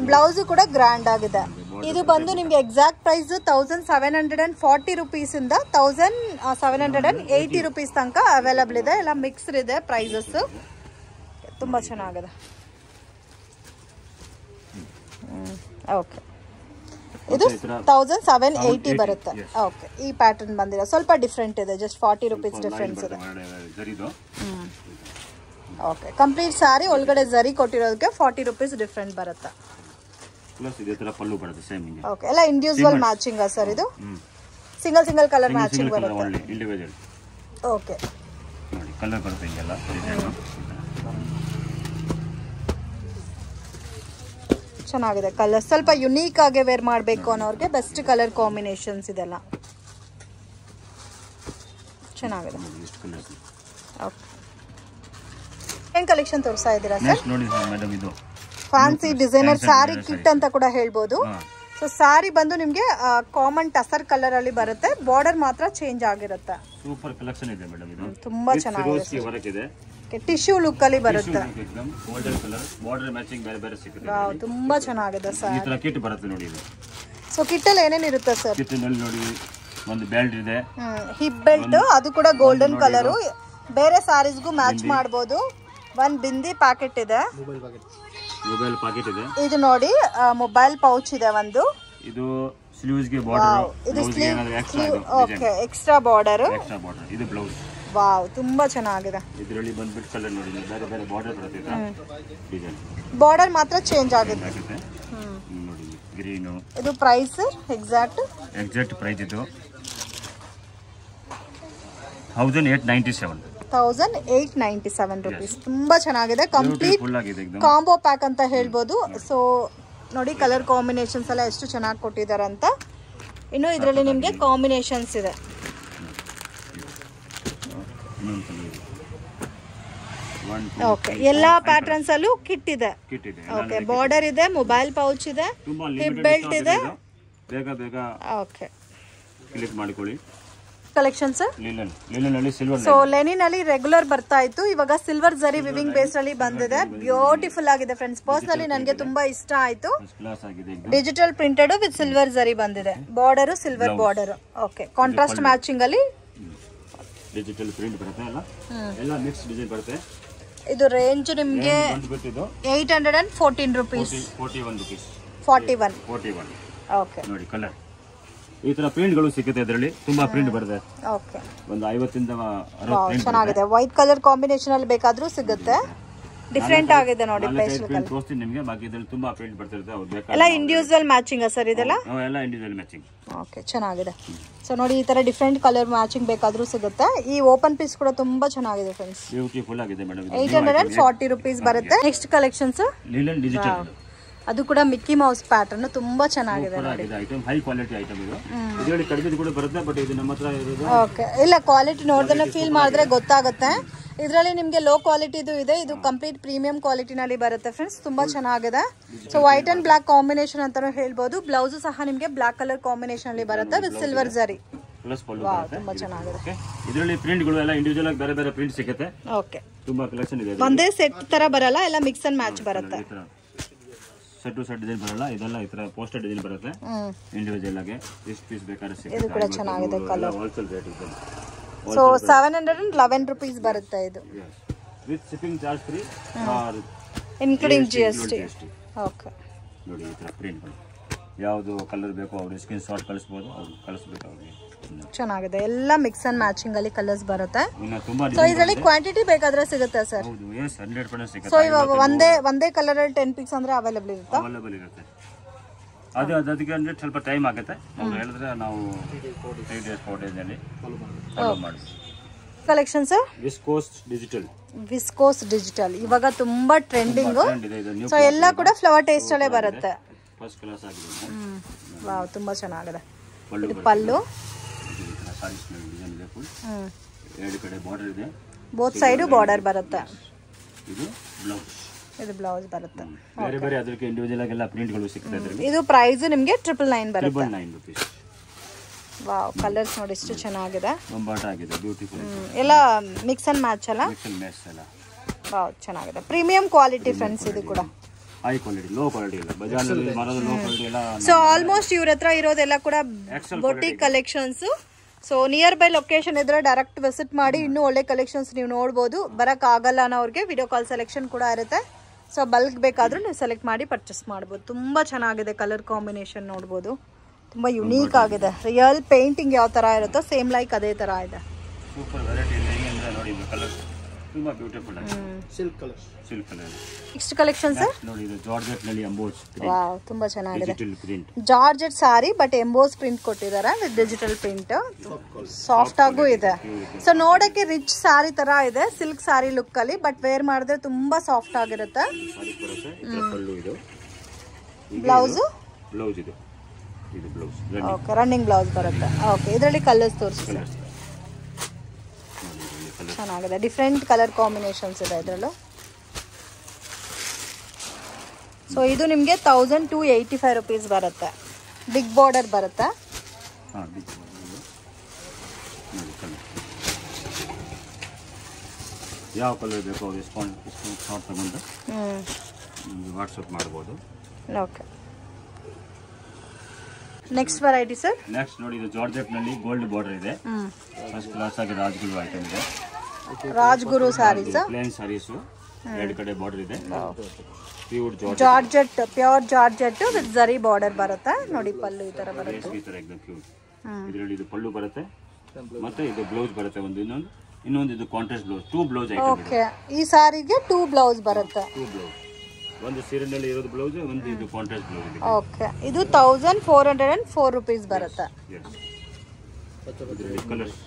ಬ್ಲೌಸ್ ಕೂಡ ಗ್ರ್ಯಾಂಡ್ ಆಗಿದೆ. ಇದು ಬಂದು ನಿಮ್ಗೆ exact price thousand seven hundred and forty rupees ಇಂದ thousand seven hundred and eighty rupees ತನಕ ಅವೈಲಬಲ್ ಇದೆ. ಎಲ್ಲ ಮಿಕ್ಸ್ಡ್ ಇದೆ ಪ್ರೈಸಸ್ ತುಂಬಾ ಚೆನ್ನಾಗಿದೆ. ಓಕೆ ಇದು ತೌಸಂಡ್ ಸೆವೆನ್ ಏಯ್ಟಿ ಬರುತ್ತೆ. ಓಕೆ ಈ ಪ್ಯಾಟರ್ನ್ ಬಂದಿರೋ ಸ್ವಲ್ಪ ಡಿಫ್ರೆಂಟ್ ಇದೆ ಜಸ್ಟ್ ಫಾರ್ಟಿ ರುಪೀಸ್ ಡಿಫ್ರೆನ್ಸ್ ಇದೆ. ಓಕೆ ಕಂಪ್ಲೀಟ್ ಸಾರಿ ಒಳಗಡೆ ಜರಿ ಕೊಟ್ಟಿರೋದಕ್ಕೆ ಫಾರ್ಟಿ ರುಪೀಸ್ ಡಿಫ್ರೆಂಟ್ ಬರುತ್ತೆ. ಓಕೆ ಎಲ್ಲ ಇಂಡಿವಿಜುವಲ್ ಮ್ಯಾಚಿಂಗ್ ಸರ್ ಇದು? ಸಿಂಗಲ್ ಸಿಂಗಲ್ ಕಲರ್ ಮ್ಯಾಚಿಂಗ್ ಬರುತ್ತೆ. ಓಕೆ ಕಲರ್ ಬರುತ್ತೆ ಹಿಂಗೆಲ್ಲ ಡಿಸೈನು ಚೆನ್ನಾಗಿದೆ ಕಲರ್ ಸ್ವಲ್ಪ ಯುನೀಕ್ ಆಗಿ ವೇರ್ ಮಾಡಬೇಕು ಅನ್ನೋರಿಗೆ ಬೆಸ್ಟ್ ಕಲರ್ ಕಾಂಬಿನೇಷನ್ಸ್ ಇದೆಲ್ಲ. ಚೆನ್ನಾಗಿದೆ. ಏನು ಕಲೆಕ್ಷನ್ ತೋರಿಸ್ತಾ ಇದ್ದೀರಾ sir fancy designer sari kit ಅಂತ ಕೂಡ ಹೇಳ್ಬೋದು. ಸೊ ಸಾರಿ ಬಂದು ನಿಮಗೆ ಕಾಮನ್ ಟಸರ್ ಕಲರ್ ಅಲ್ಲಿ ಬರುತ್ತೆ. ಬಾರ್ಡರ್ ಮಾತ್ರ ಚೇಂಜ್ ಆಗಿರುತ್ತೆ. ಸೂಪರ್ ಕಲೆಕ್ಷನ್ ಇದೆ ಮೇಡಮ್ ತುಂಬಾ ಚೆನ್ನಾಗಿದೆ ಟಿಶ್ಯೂ ಲುಕ್ ಅಲ್ಲಿ ಬರುತ್ತೆ. ಎಕ್ದಮ್ ಗೋಲ್ಡನ್ ಕಲರ್ ಬಾರ್ಡರ್ ಮ್ಯಾಚಿಂಗ್ ಬೇರೆ ಬೇರೆ ಸಿಗುತ್ತೆ ವಾವ್ ತುಂಬಾ ಚೆನ್ನಾಗಿದೆ ಈ ಸರ್ ತರ ಕಿಟ್ ಬರುತ್ತೆ ನೋಡಿ ಸೊ ಸೊ ಕಿಟ್ಟಲ್ಲಿ ಏನೇನು ಇರುತ್ತೆ ಸರ್ ಕಿಟ್ಟಿನಲ್ಲಿ ನೋಡಿ ಒಂದು ಬೆಲ್ಟ್ ಇದೆ. ಹಿಪ್ ಬೆಲ್ಟ್ ಅದು ಕೂಡ ಗೋಲ್ಡನ್ ಕಲರ್ ಬೇರೆ ಸಾರೀಸ್ಗೂ ಮ್ಯಾಚ್ ಮಾಡಬಹುದು ಒಂದ್ ಬಿಂದಿ ಪ್ಯಾಕೆಟ್ ಇದೆ. ಮೊಬೈಲ್ ಪಾಕೆಟ್ ಇದೆ. ಇದು ನೋಡಿ ಮೊಬೈಲ್ ಪೌಚ್ ಇದೆ ಒಂದು. ಇದು ಸ್ಲೀವ್ಸ್ಗೆ ಬಾರ್ಡರ್ ಇದು ಸ್ಲೀವ್ ಎಕ್ಸ್ಟ್ರಾ ಇದು okay extra border extra border ಇದು ಬ್ಲೌಸ್ ವಾವ್ ತುಂಬಾ ಚೆನ್ನಾಗಿದೆ. ಇದರಲ್ಲಿ ಬಂದ್ಬಿಟ್ಟು ಕಲರ್ ನೋಡಿ ಬೇರೆ ಬೇರೆ ಬಾರ್ಡರ್ ಬರುತ್ತೆ ಡಿಸೈನ್ ಬಾರ್ಡರ್ ಮಾತ್ರ ಚೇಂಜ್ ಆಗುತ್ತೆ. ನೋಡಿ ಗ್ರೀನ್ ಇದು ಪ್ರೈಸ್ ಎಕ್ಸಾಕ್ಟ್ ಎಕ್ಸಾಕ್ಟ್ ಪ್ರೈಸ್ ಇದು. Thousand eight ninety seven thousand eight ninety seven rupees ತುಂಬಾ ಚೆನ್ನಾಗಿದೆ. ಕಂಪ್ಲೀಟ್ ಕಾಂಬೋ ಪ್ಯಾಕ್ ಅಂತ ಹೇಳ್ಬೋದು. ಸೊ ನೋಡಿ ಕಲರ್ ಕಾಂಬಿನೇಷನ್ಸ್ ಎಲ್ಲ ಎಷ್ಟು ಚೆನ್ನಾಗಿ ಕೊಟ್ಟಿದ್ದಾರೆ ಅಂತ ಇನ್ನು ಇದರಲ್ಲಿ ನಿಮಗೆ ಕಾಂಬಿನೇಷನ್ಸ್ ಇದೆ. ಇನ್ನೊಂದು ಕಲರ್ ಇದೆ ಓಕೆ ಎಲ್ಲ ಪ್ಯಾಟರ್ನ್ಸ್ ಅಲ್ಲೂ ಕಿಟ್ ಇದೆ. ಕಿಟ್ ಇದೆ. ಓಕೆ ಬಾರ್ಡರ್ ಇದೆ. ಮೊಬೈಲ್ ಪೌಚ್ ಇದೆ ತುಂಬಾ ಹಿಪ್ ಲಿಮಿಟೆಡ್ ಬೆಲ್ಟ್ ಇದೆ. ಬೇಗ ಬೇಗ ಓಕೆ ಕ್ಲಿಕ್ ಮಾಡಿಕೊಳ್ಳಿ. ಅಲ್ಲಿ ಸಿಲ್ವರ್ ಸೊ ಲೆನಿನ್ ಅಲ್ಲಿ ರೆಗ್ಯುಲರ್ ಬರ್ತಾ ಇತ್ತು. ಇವಾಗ ಸಿಲ್ವರ್ ಜರಿ ವಿವಿಂಗ್ ಬೇಸ್ ಅಲ್ಲಿ ಬಂದಿದೆ. ಬ್ಯೂಟಿಫುಲ್ ಆಗಿದೆ ಫ್ರೆಂಡ್ಸ್ ಪರ್ಸನಲಿ ನನಗೆ ತುಂಬಾ ಇಷ್ಟ ಆಯ್ತು. ಕ್ಲಾಸ್ ಆಗಿದೆ ಎಕ್ದಮ್ digital printed with silver zari ಬಂದಿದೆ. Border silver border okay contrast matching ಅಲ್ಲಿ ಡಿಜಿಟಲ್ ಪ್ರಿಂಟ್ ಬರುತ್ತೆ ಎಲ್ಲ ಎಲ್ಲ ಮಿಕ್ಸ್ ಡಿಸೈನ್ ಬರುತ್ತೆ. ಇದು ರೇಂಜ್ ನಿಮಗೆ ಬಂದ್ಬಿಟ್ಟು ಇದು eight hundred and fourteen rupees forty one rupees forty one forty one okay ನೋಡಿ ಕಲರ್ ಈ ತರ ಪ್ರಿಂಟ್ಗಳು ಸಿಗುತ್ತೆ ಇದರಲ್ಲಿ. ತುಂಬಾ ಪ್ರಿಂಟ್ ಬರುತ್ತೆ. ಓಕೆ ಒಂದು ಐವತ್ತಿಂದ ಚೆನ್ನಾಗಿದೆ. ವೈಟ್ ಕಲರ್ ಕಾಂಬಿನೇಷನ್ ಅಲ್ಲಿ ಬೇಕಾದ್ರೂ ಸಿಗುತ್ತೆ. ಡಿಫ್ರೆಂಟ್ ಆಗಿದೆ ನೋಡಿ ಪೇಸ್ಟಲ್ ತೋರಿಸ್ತೀನಿ ನಿಮಗೆ ಬಾಕಿ ಇದ್ರಲ್ಲಿ ತುಂಬಾ ಪ್ರಿಂಟ್ ಬರ್ತಿರುತ್ತೆ ಅವ್ರು ಎಲ್ಲ ಇಂಡಿವಿಜುವಲ್ ಮ್ಯಾಚಿಂಗ್ ಸರ್ ಇದೆಲ್ಲ? ಎಲ್ಲ ಇಂಡಿವಿಜುವಲ್ ಮ್ಯಾಚಿಂಗ್ ಓಕೆ ಚೆನ್ನಾಗಿದೆ. ಸೊ ನೋಡಿ ಈ ತರ ಡಿಫ್ರೆಂಟ್ ಕಲರ್ ಮ್ಯಾಚಿಂಗ್ ಬೇಕಾದ್ರೂ ಸಿಗುತ್ತೆ. ಈ ಓಪನ್ ಪೀಸ್ ಕೂಡ ತುಂಬಾ ಚೆನ್ನಾಗಿದೆ ಫ್ರೆಂಡ್ಸ್ ಬ್ಯೂಟಿಫುಲ್ ಆಗಿದೆ madam eight hundred and forty rupees ಬರುತ್ತೆ. ನೆಕ್ಸ್ಟ್ ಕಲೆಕ್ಷನ್ಸ್ ಲೀಲನ್ ಡಿಜಿಟಲ್ ಅದು ಕೂಡ ಮಿಕ್ಕಿ ಮೌಸ್ ಪ್ಯಾಟರ್ನ್ ತುಂಬಾ ಚೆನ್ನಾಗಿದೆ ನೋಡಿ. ಐಟಮ್ ಹೈ ಕ್ವಾಲಿಟಿ ಐಟಮ್ ಇದು. ಇದರಲ್ಲಿ ಕಡಿಮೆ ಕೂಡ ಬರುತ್ತೆ ಬಟ್ ಇದು ನಮ್ಮ ಹತ್ರ ಇರೋದು. ಓಕೆ ಇಲ್ಲ ಕ್ವಾಲಿಟಿ ನೋಡಿದ್ರೆ ಫೀಲ್ ಮಾಡಿದ್ರೆ ಗೊತ್ತಾಗುತ್ತೆ. ಇದರಲ್ಲಿ ನಿಮಗೆ ಲೋ ಕ್ವಾಲಿಟಿದು ಇದೆ. ಇದು ಕಂಪ್ಲೀಟ್ ಪ್ರೀಮಿಯಂ ಕ್ವಾಲಿಟಿನಲ್ಲಿ ಬರುತ್ತೆ ಫ್ರೆಂಡ್ಸ್ ತುಂಬಾ ಚೆನ್ನಾಗಿದೆ. So white and black combination ಅಂತಾನೂ ಹೇಳ್ಬೋದು. ಬ್ಲೌಸ್ ಸಹ ನಿಮಗೆ ಬ್ಲಾಕ್ ಕಲರ್ ಕಾಂಬಿನೇಷನ್ ಅಲ್ಲಿ ಬರುತ್ತೆ with silver zari plus pallu wow ಬರುತ್ತೆ. ತುಂಬಾ ಚೆನ್ನಾಗಿದೆ. ಇದರಲ್ಲಿ ಪ್ರಿಂಟ್ಗಳು ಎಲ್ಲ ಇಂಡಿವಿಜುವಲ್ ಆಗಿ ಬೇರೆ ಬೇರೆ ಪ್ರಿಂಟ್ ಸಿಗುತ್ತೆ. ಓಕೆ ತುಂಬಾ ಕಲೆಕ್ಷನ್ ಇದೆ. ಒಂದೇ ಸೆಟ್ ತರ ಬರಲ್ಲ ಎಲ್ಲ ಮಿಕ್ಸ್ ಅಂಡ್ ಮ್ಯಾಚ್ ಬರುತ್ತೆ. ಸೆಟ್ ಟು ಸೆಟ್ ಡಿಸೈನ್ ಬರಲ್ಲ ಇದೆಲ್ಲ ಈ ತರ ಪೋಸ್ಟರ್ ಡಿಸೈನ್ ಬರುತ್ತೆ. ಇಂಡಿವಿಜುವಲ್ ಆಗಿ ಎಷ್ಟು ಪೀಸ್ ಬೇಕಾದ್ರೆ ಇದು ಕೂಡ ಚೆನ್ನಾಗಿದೆ ಕಲರ್ ಹೋಲ್ಸೇಲ್ ರೇಟ್ ಇದೆ so seven hundred and eleven rupees ಬರುತ್ತೆ ಇದು. With shipping charge free including G S T. Okay ನೋಡಿ ಈ ಥರ ಪ್ರಿಂಟ್ ಯಾವುದು ಕಲರ್ ಬೇಕೋ ಅವ್ರು ಸ್ಕ್ರೀನ್ ಶಾಟ್ ಕಳಿಸ್ಬೋದು ಅವ್ರು ಕಳಿಸ್ಬೇಕು ಅವ್ರಿಗೆ. ಚೆನ್ನಾಗಿದೆ. ಎಲ್ಲ ಮಿಕ್ಸ್ ಅಂಡ್ ಮ್ಯಾಚಿಂಗ್ ಅಲ್ಲಿ ಕಲರ್ಸ್ ಬರುತ್ತೆ. ಸೊ ಇದರಲ್ಲಿ ಕ್ವಾಂಟಿಟಿ ಬೇಕಾದ್ರೆ ಸಿಗುತ್ತೆ ಸರ್ ಸೊ ಇವಾಗ ಒಂದೇ ಒಂದೇ ಕಲರ್ ಅಲ್ಲಿ ಟೆನ್ ಪಿಕ್ಸ್ ಅಂದ್ರೆ ಅವೈಲೇಬಲ್ ಇರುತ್ತಾ? ಅವೈಲೇಬಲ್ ಇರುತ್ತೆ. ಅದು ಅದು ಅದಕ್ಕೆ ಅಂದ್ರೆ ಸ್ವಲ್ಪ ಟೈಮ್ ಆಗುತ್ತೆ. ನಾವು ಹೇಳಿದ್ರೆ ನಾವು ತ್ರೀ ಡೇಸ್ ಫೋರ್ ಅಲ್ಲಿ ಫಾಲೋ ಮಾಡಿ collection sir viscose digital viscose digital ಇವಾಗ ತುಂಬಾ ಟ್ರೆಂಡಿಂಗು ಸೊ ಎಲ್ಲ ಕೂಡ ಫ್ಲವರ್ ಟೇಸ್ಟ್ ಅಲ್ಲೇ ಬರುತ್ತೆ. ಫಸ್ಟ್ ಕ್ಲಾಸ್ ಆಗಿದೆ. ವಾವ್ ತುಂಬಾ ಚೆನ್ನಾಗಿದೆ. ಇದು ಪಲ್ಲು. ಇದು ಮೇಲೆ ಸಾರೀಸ್ ಡಿಸೈನ್ ಇದೆ ಫುಲ್ ಎರಡು ಕಡೆ ಬಾರ್ಡರ್ ಇದೆ. ಬೋತ್ ಸೈಡು ಬಾರ್ಡರ್ ಬರುತ್ತೆ. ಇದು ಬ್ಲೌಸ್ ಇದು ಬ್ಲೌಸ್ ಬರುತ್ತೆ. ಬೇರೆ ಬೇರೆ ಅದಕ್ಕೆ ಇಂಡಿವಿಜುವಲ್ ಆಗಿ ಎಲ್ಲ ಪ್ರಿಂಟ್ಗಳು ಸಿಗ್ತದೆ ಇದು ಪ್ರೈಸ್ ನಿಮಗೆ? ಟ್ರಿಪಲ್ ನೈನ್ ಬರುತ್ತೆ. Triple nine rupees wow colours ನೋಡಿ ಎಷ್ಟು ಚೆನ್ನಾಗಿದೆ. ಬೊಂಬಾಟ ಆಗಿದೆ ಬ್ಯೂಟಿಫುಲ್ ಎಲ್ಲ ಮಿಕ್ಸ್ ಅಂಡ್ ಮ್ಯಾಚ್ ಅಲ್ಲ? ಮಿಕ್ಸ್ ಅಂಡ್ ಮ್ಯಾಚ್ ಅಲ್ಲ. ವಾವ್ ಚೆನ್ನಾಗಿದೆ. ಪ್ರೀಮಿಯಂ ಕ್ವಾಲಿಟಿ ಫ್ರೆಂಡ್ಸ್ ಇದು ಕೂಡ. ಹೈ ಕ್ವಾಲಿಟಿ ಲೋ ಕ್ವಾಲಿಟಿ ಇಲ್ಲ. ಬಜಾರ್ನಲ್ಲಿ ಮರದ ಲೋ ಕ್ವಾಲಿಟಿ ಎಲ್ಲ ಸೊ ಆಲ್ಮೋಸ್ಟ್ ಇವ್ರ ಹತ್ರ ಇರೋದೆಲ್ಲ ಕೂಡ boutique collections so near by location ಇದ್ರೆ ಡೈರೆಕ್ಟ್ ವಿಸಿಟ್ ಮಾಡಿ ಇನ್ನೂ ಒಳ್ಳೆ ಕಲೆಕ್ಷನ್ಸ್ ನೀವು ನೋಡ್ಬೋದು. ಬರಕ್ ಆಗಲ್ಲ ಅವ್ರಿಗೆ ವಿಡಿಯೋ ಕಾಲ್ ಸೆಲೆಕ್ಷನ್ ಕೂಡ ಇರುತ್ತೆ. ಸೊ ಬಲ್ಕ್ ಬೇಕಾದ್ರೂ ನೀವು ಸೆಲೆಕ್ಟ್ ಮಾಡಿ ಪರ್ಚೇಸ್ ಮಾಡ್ಬೋದು. ತುಂಬಾ ಚೆನ್ನಾಗಿದೆ ಕಲರ್ ಕಾಂಬಿನೇಷನ್ ನೋಡ್ಬೋದು. ತುಂಬಾ ಯುನೀಕ್ ಆಗಿದೆ. ರಿಯಲ್ ಪೇಂಟಿಂಗ್ ಯಾವ ತರ ಇರುತ್ತೋ ಸೇಮ್ ಲೈಕ್ ಅದೇ ತರ ಇದೆ. ತುಂಬಾ ಬ್ಯೂಟಿಫುಲ್ ಆಗಿದೆ. Silk colour silk colour next collection sir ನೋಡಿ ಇದು ಜಾರ್ಜೆಟ್ನಲ್ಲಿ ಎಂಬೋಸ್ ವಾವ್ ತುಂಬಾ ಚೆನ್ನಾಗಿದೆ. Digital print georgette sari but emboss print ಕೊಟ್ಟಿದ್ದಾರೆ ವಿತ್ ಡಿಜಿಟಲ್ ಪ್ರಿಂಟ್ ಸಾಫ್ಟ್ ಆಗೂ ಇದೆ. ಸೊ ನೋಡಕ್ಕೆ ರಿಚ್ ಸಾರಿ ತರ ಇದೆ ಸಿಲ್ಕ್ ಸಾರಿ ಲುಕ್ ಅಲ್ಲಿ ಬಟ್ ವೇರ್ ಮಾಡಿದ್ರೆ ತುಂಬಾ ಸಾಫ್ಟ್ ಆಗಿರುತ್ತೆ. ಬ್ಲೌಸು ಬ್ಲೌಸ್ ಇದೆ. ಇದು. ಬ್ಲೌಸ್ ಓಕೆ ರನ್ನಿಂಗ್ ಬ್ಲೌಸ್ ಬರುತ್ತೆ. ಓಕೆ ಇದರಲ್ಲಿ ಕಲರ್ಸ್ ತೋರಿಸಿ ಚೆನ್ನಾಗಿದೆ. ಡಿಫ್ರೆಂಟ್ ಕಲರ್ ಕಾಂಬಿನೇಷನ್ಸ್ ಇದೆ ಇದರಲ್ಲೂ. ಸೊ ಇದು ನಿಮಗೆ thousand two eighty five rupees ಬರುತ್ತೆ. ಬಿಗ್ ಬಾರ್ಡರ್ ಬರುತ್ತೆ ಯಾವ ಕಲರ್ ಬೇಕೋ ಶಾರ್ಟ್ ತಗೊಂಡು ವಾಟ್ಸಪ್ ಮಾಡ್ಬೋದು. Okay next variety sir next ನೋಡಿ ಇದು ಜಾರ್ಜೆಟ್ನಲ್ಲಿ ಗೋಲ್ಡ್ ಬಾರ್ಡರ್ ಇದೆ. ಫಸ್ಟ್ ಕ್ಲಾಸ್ ಆಗಿ ರಾಜ್ಗುರು ಐಟಮ್ ಇದೆ. ರಾಜ್ಗುರು ಸ್ಯಾರೀಸ್ ಪ್ಲೇನ್ ಸಾರೀಸು ಎರಡು ಕಡೆ ಬಾರ್ಡರ್ ಇದೆ. Pure georgette pure georgette with zari border ಬರುತ್ತೆ. ನೋಡಿ ಪಲ್ಲು ಈ ತರ ಬರುತ್ತೆ. ಈ ತರ ಎಕ್ದಮ್ ಪ್ಯೂರ್ ಇದರಲ್ಲಿ ಇದು ಪಲ್ಲು ಬರುತ್ತೆ. ಮತ್ತೆ ಇದು ಬ್ಲೌಸ್ ಬರುತ್ತೆ ಒಂದು ಇನ್ನೊಂದು ಇನ್ನೊಂದು ಇದು contrast blouse two blouse okay ಈ ಸಾರಿಗೆ ಟೂ ಬ್ಲೌಸ್ ಬರುತ್ತೆ. ಟೂ ಬ್ಲೌಸ್ ಒಂದು ಸೀರೆನಲ್ಲಿ ಇರೋದು ಬ್ಲೌಸ್ ಒಂದು ಇದು ಕಾಂಟ್ರಾಸ್ಟ್ ಬ್ಲೌಸ್ ಇದೆ ಓಕೆ ಇದು thousand four hundred and four rupees ಬರುತ್ತೆ. Colours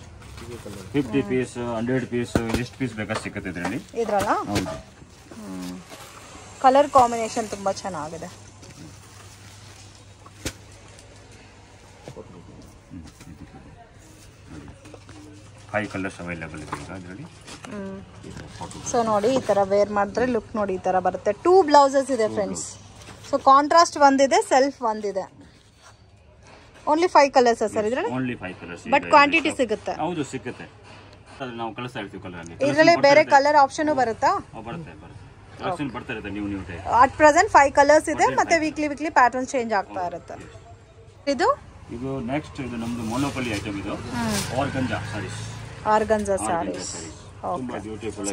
fifty piece hundred piece ಎಷ್ಟು ಪೀಸ್ ಬೇಕಾ ಸಿಗುತ್ತೆ ಇದರಲ್ಲಿ. ಇದ್ರಲ್ಲ? ಹೌದು. ಕಲರ್ ಕಾಂಬಿನೇಷನ್ ತುಂಬಾ ಚೆನ್ನಾಗಿದೆ. ಫೈವ್ ಕಲರ್ಸ್ ಅವೈಲೇಬಲ್ ಇದೆ ಈಗ ಇದರಲ್ಲಿ. ಫೋಟೋ ಸೊ ನೋಡಿ ಈ ತರ ವೇರ್ ಮಾಡಿದ್ರೆ ಲುಕ್ ನೋಡಿ ಈ ತರ ಬರುತ್ತೆ. ಟೂ ಬ್ಲೌಸಸ್ ಇದೆ ಫ್ರೆಂಡ್ಸ್ ಸೊ ಕಾಂಟ್ರಾಸ್ಟ್ ಒಂದಿದೆ ಸೆಲ್ಫ್ ಒಂದಿದೆ. ಓನ್ಲಿ ಫೈವ್ ಕಲರ್ಸ್ ಸರ್ ಇದ್ರಲ್ಲಿ? Only five colours but quantity ಸಿಗುತ್ತೆ. ಹೌದು ಸಿಗುತ್ತೆ. ಅದು ನಾವು ಕಳಿಸ್ತಾ ಇರ್ತೀವಿ ಕಲರ್ ಅಲ್ಲಿ. ಇದರಲ್ಲಿ ಬೇರೆ ಕಲರ್ ಆಪ್ಷನ್ ಬರುತ್ತಾ? ಬರುತ್ತೆ ಬರುತ್ತೆ. ಆಪ್ಷನ್ ಬರ್ತಾ ಇರುತ್ತೆ ನೀವು ನೀವು type at present five colours ಇದೆ ಮತ್ತೆ ವೀಕ್ಲಿ ವೀಕ್ಲಿ ಪ್ಯಾಟರ್ನ್ ಚೇಂಜ್ ಆಗ್ತಾ ಇರುತ್ತೆ. ಇದು? ಇದು ನೆಕ್ಸ್ಟ್ ಇದು ನಮ್ದು ಮೊನೋಪಲಿ ಐಟಮ್ ಇದು. ಆರ್ಗಂಜಾ ಸಾರೀಸ್ ಆರ್ಗಂಜಾ ಸಾರೀಸ್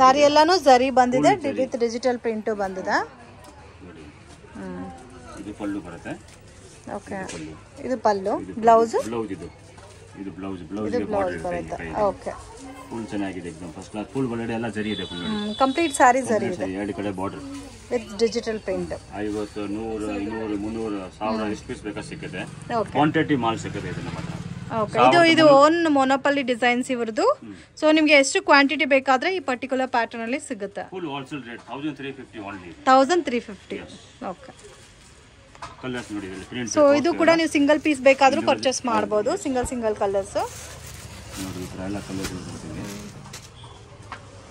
ಸಾರಿ ಎಲ್ಲಾನು ಜರಿ ಬಂದಿದೆ ವಿತ್ ಡಿಜಿಟಲ್ ಪ್ರಿಂಟ್ ಬಂದಿದೆ. ಇದು ಪಲ್ಲು ಬರುತ್ತೆ. ಓಕೆ. ಇದು ಪಲ್ಲು. ಬ್ಲೌಸ್? ಬ್ಲೌಸ್ ಇದು. ಇದು ಬ್ಲೌಸ್ ಬ್ಲೌಸ್ ಬರುತ್ತೆ. ಓಕೆ. ಫುಲ್ ಚೆನ್ನಾಗಿದೆ ಎಕ್ಸಾಮ್ ಫಸ್ಟ್ ಕ್ಲಾಸ್ ಫುಲ್ ಒಳಗಡೆ ಎಲ್ಲ ಜರಿ ಇದೆ ಫುಲ್ ಕಂಪ್ಲೀಟ್ ಸಾರಿ ಸರಿ ಇದೆ. ಎರಡು ಕಡೆ ಬಾರ್ಡರ್ ವಿತ್ ಡಿಜಿಟಲ್ ಪೇಂಟ್ ಐವತ್ತು ನೂರು ಇನ್ನೂರು ಮುನ್ನೂರು ಸಾವಿರ ಎಷ್ಟು ಪೀಸ್ ಬೇಕಾ ಓಕೆ. ಕ್ವಾಂಟಿಟಿ ಮಾಲ್ ಸಿಗುತ್ತೆ ಇದು ಮಾತ್ರ ಓಕೆ. ಇದು ಇದು ಓನ್ ಮೊನೋಪಲ್ಲಿ ಡಿಸೈನ್ಸ್ ಇವ್ರದ್ದು. ಸೊ ನಿಮಗೆ ಎಷ್ಟು ಕ್ವಾಂಟಿಟಿ ಬೇಕಾದ್ರೆ ಈ ಪರ್ಟಿಕ್ಯುಲರ್ ಪ್ಯಾಟರ್ನ್ ಅಲ್ಲಿ ಸಿಗುತ್ತೆ. Full wholesale rate thousand three fifty only thousand three fifty okay colours ನೋಡಿ ಪ್ರಿಂಟ್ ಸೊ ಇದು ಕೂಡ ನೀವು ಸಿಂಗಲ್ ಪೀಸ್ ಬೇಕಾದ್ರೂ ಪರ್ಚೇಸ್ ಮಾಡ್ಬೋದು ಸಿಂಗಲ್ ಸಿಂಗಲ್ ಕಲರ್ಸ್ ನೋಡಿ ಈ ಎಲ್ಲ ಕಲರ್ಸ್ ಬರ್ತಿದೆ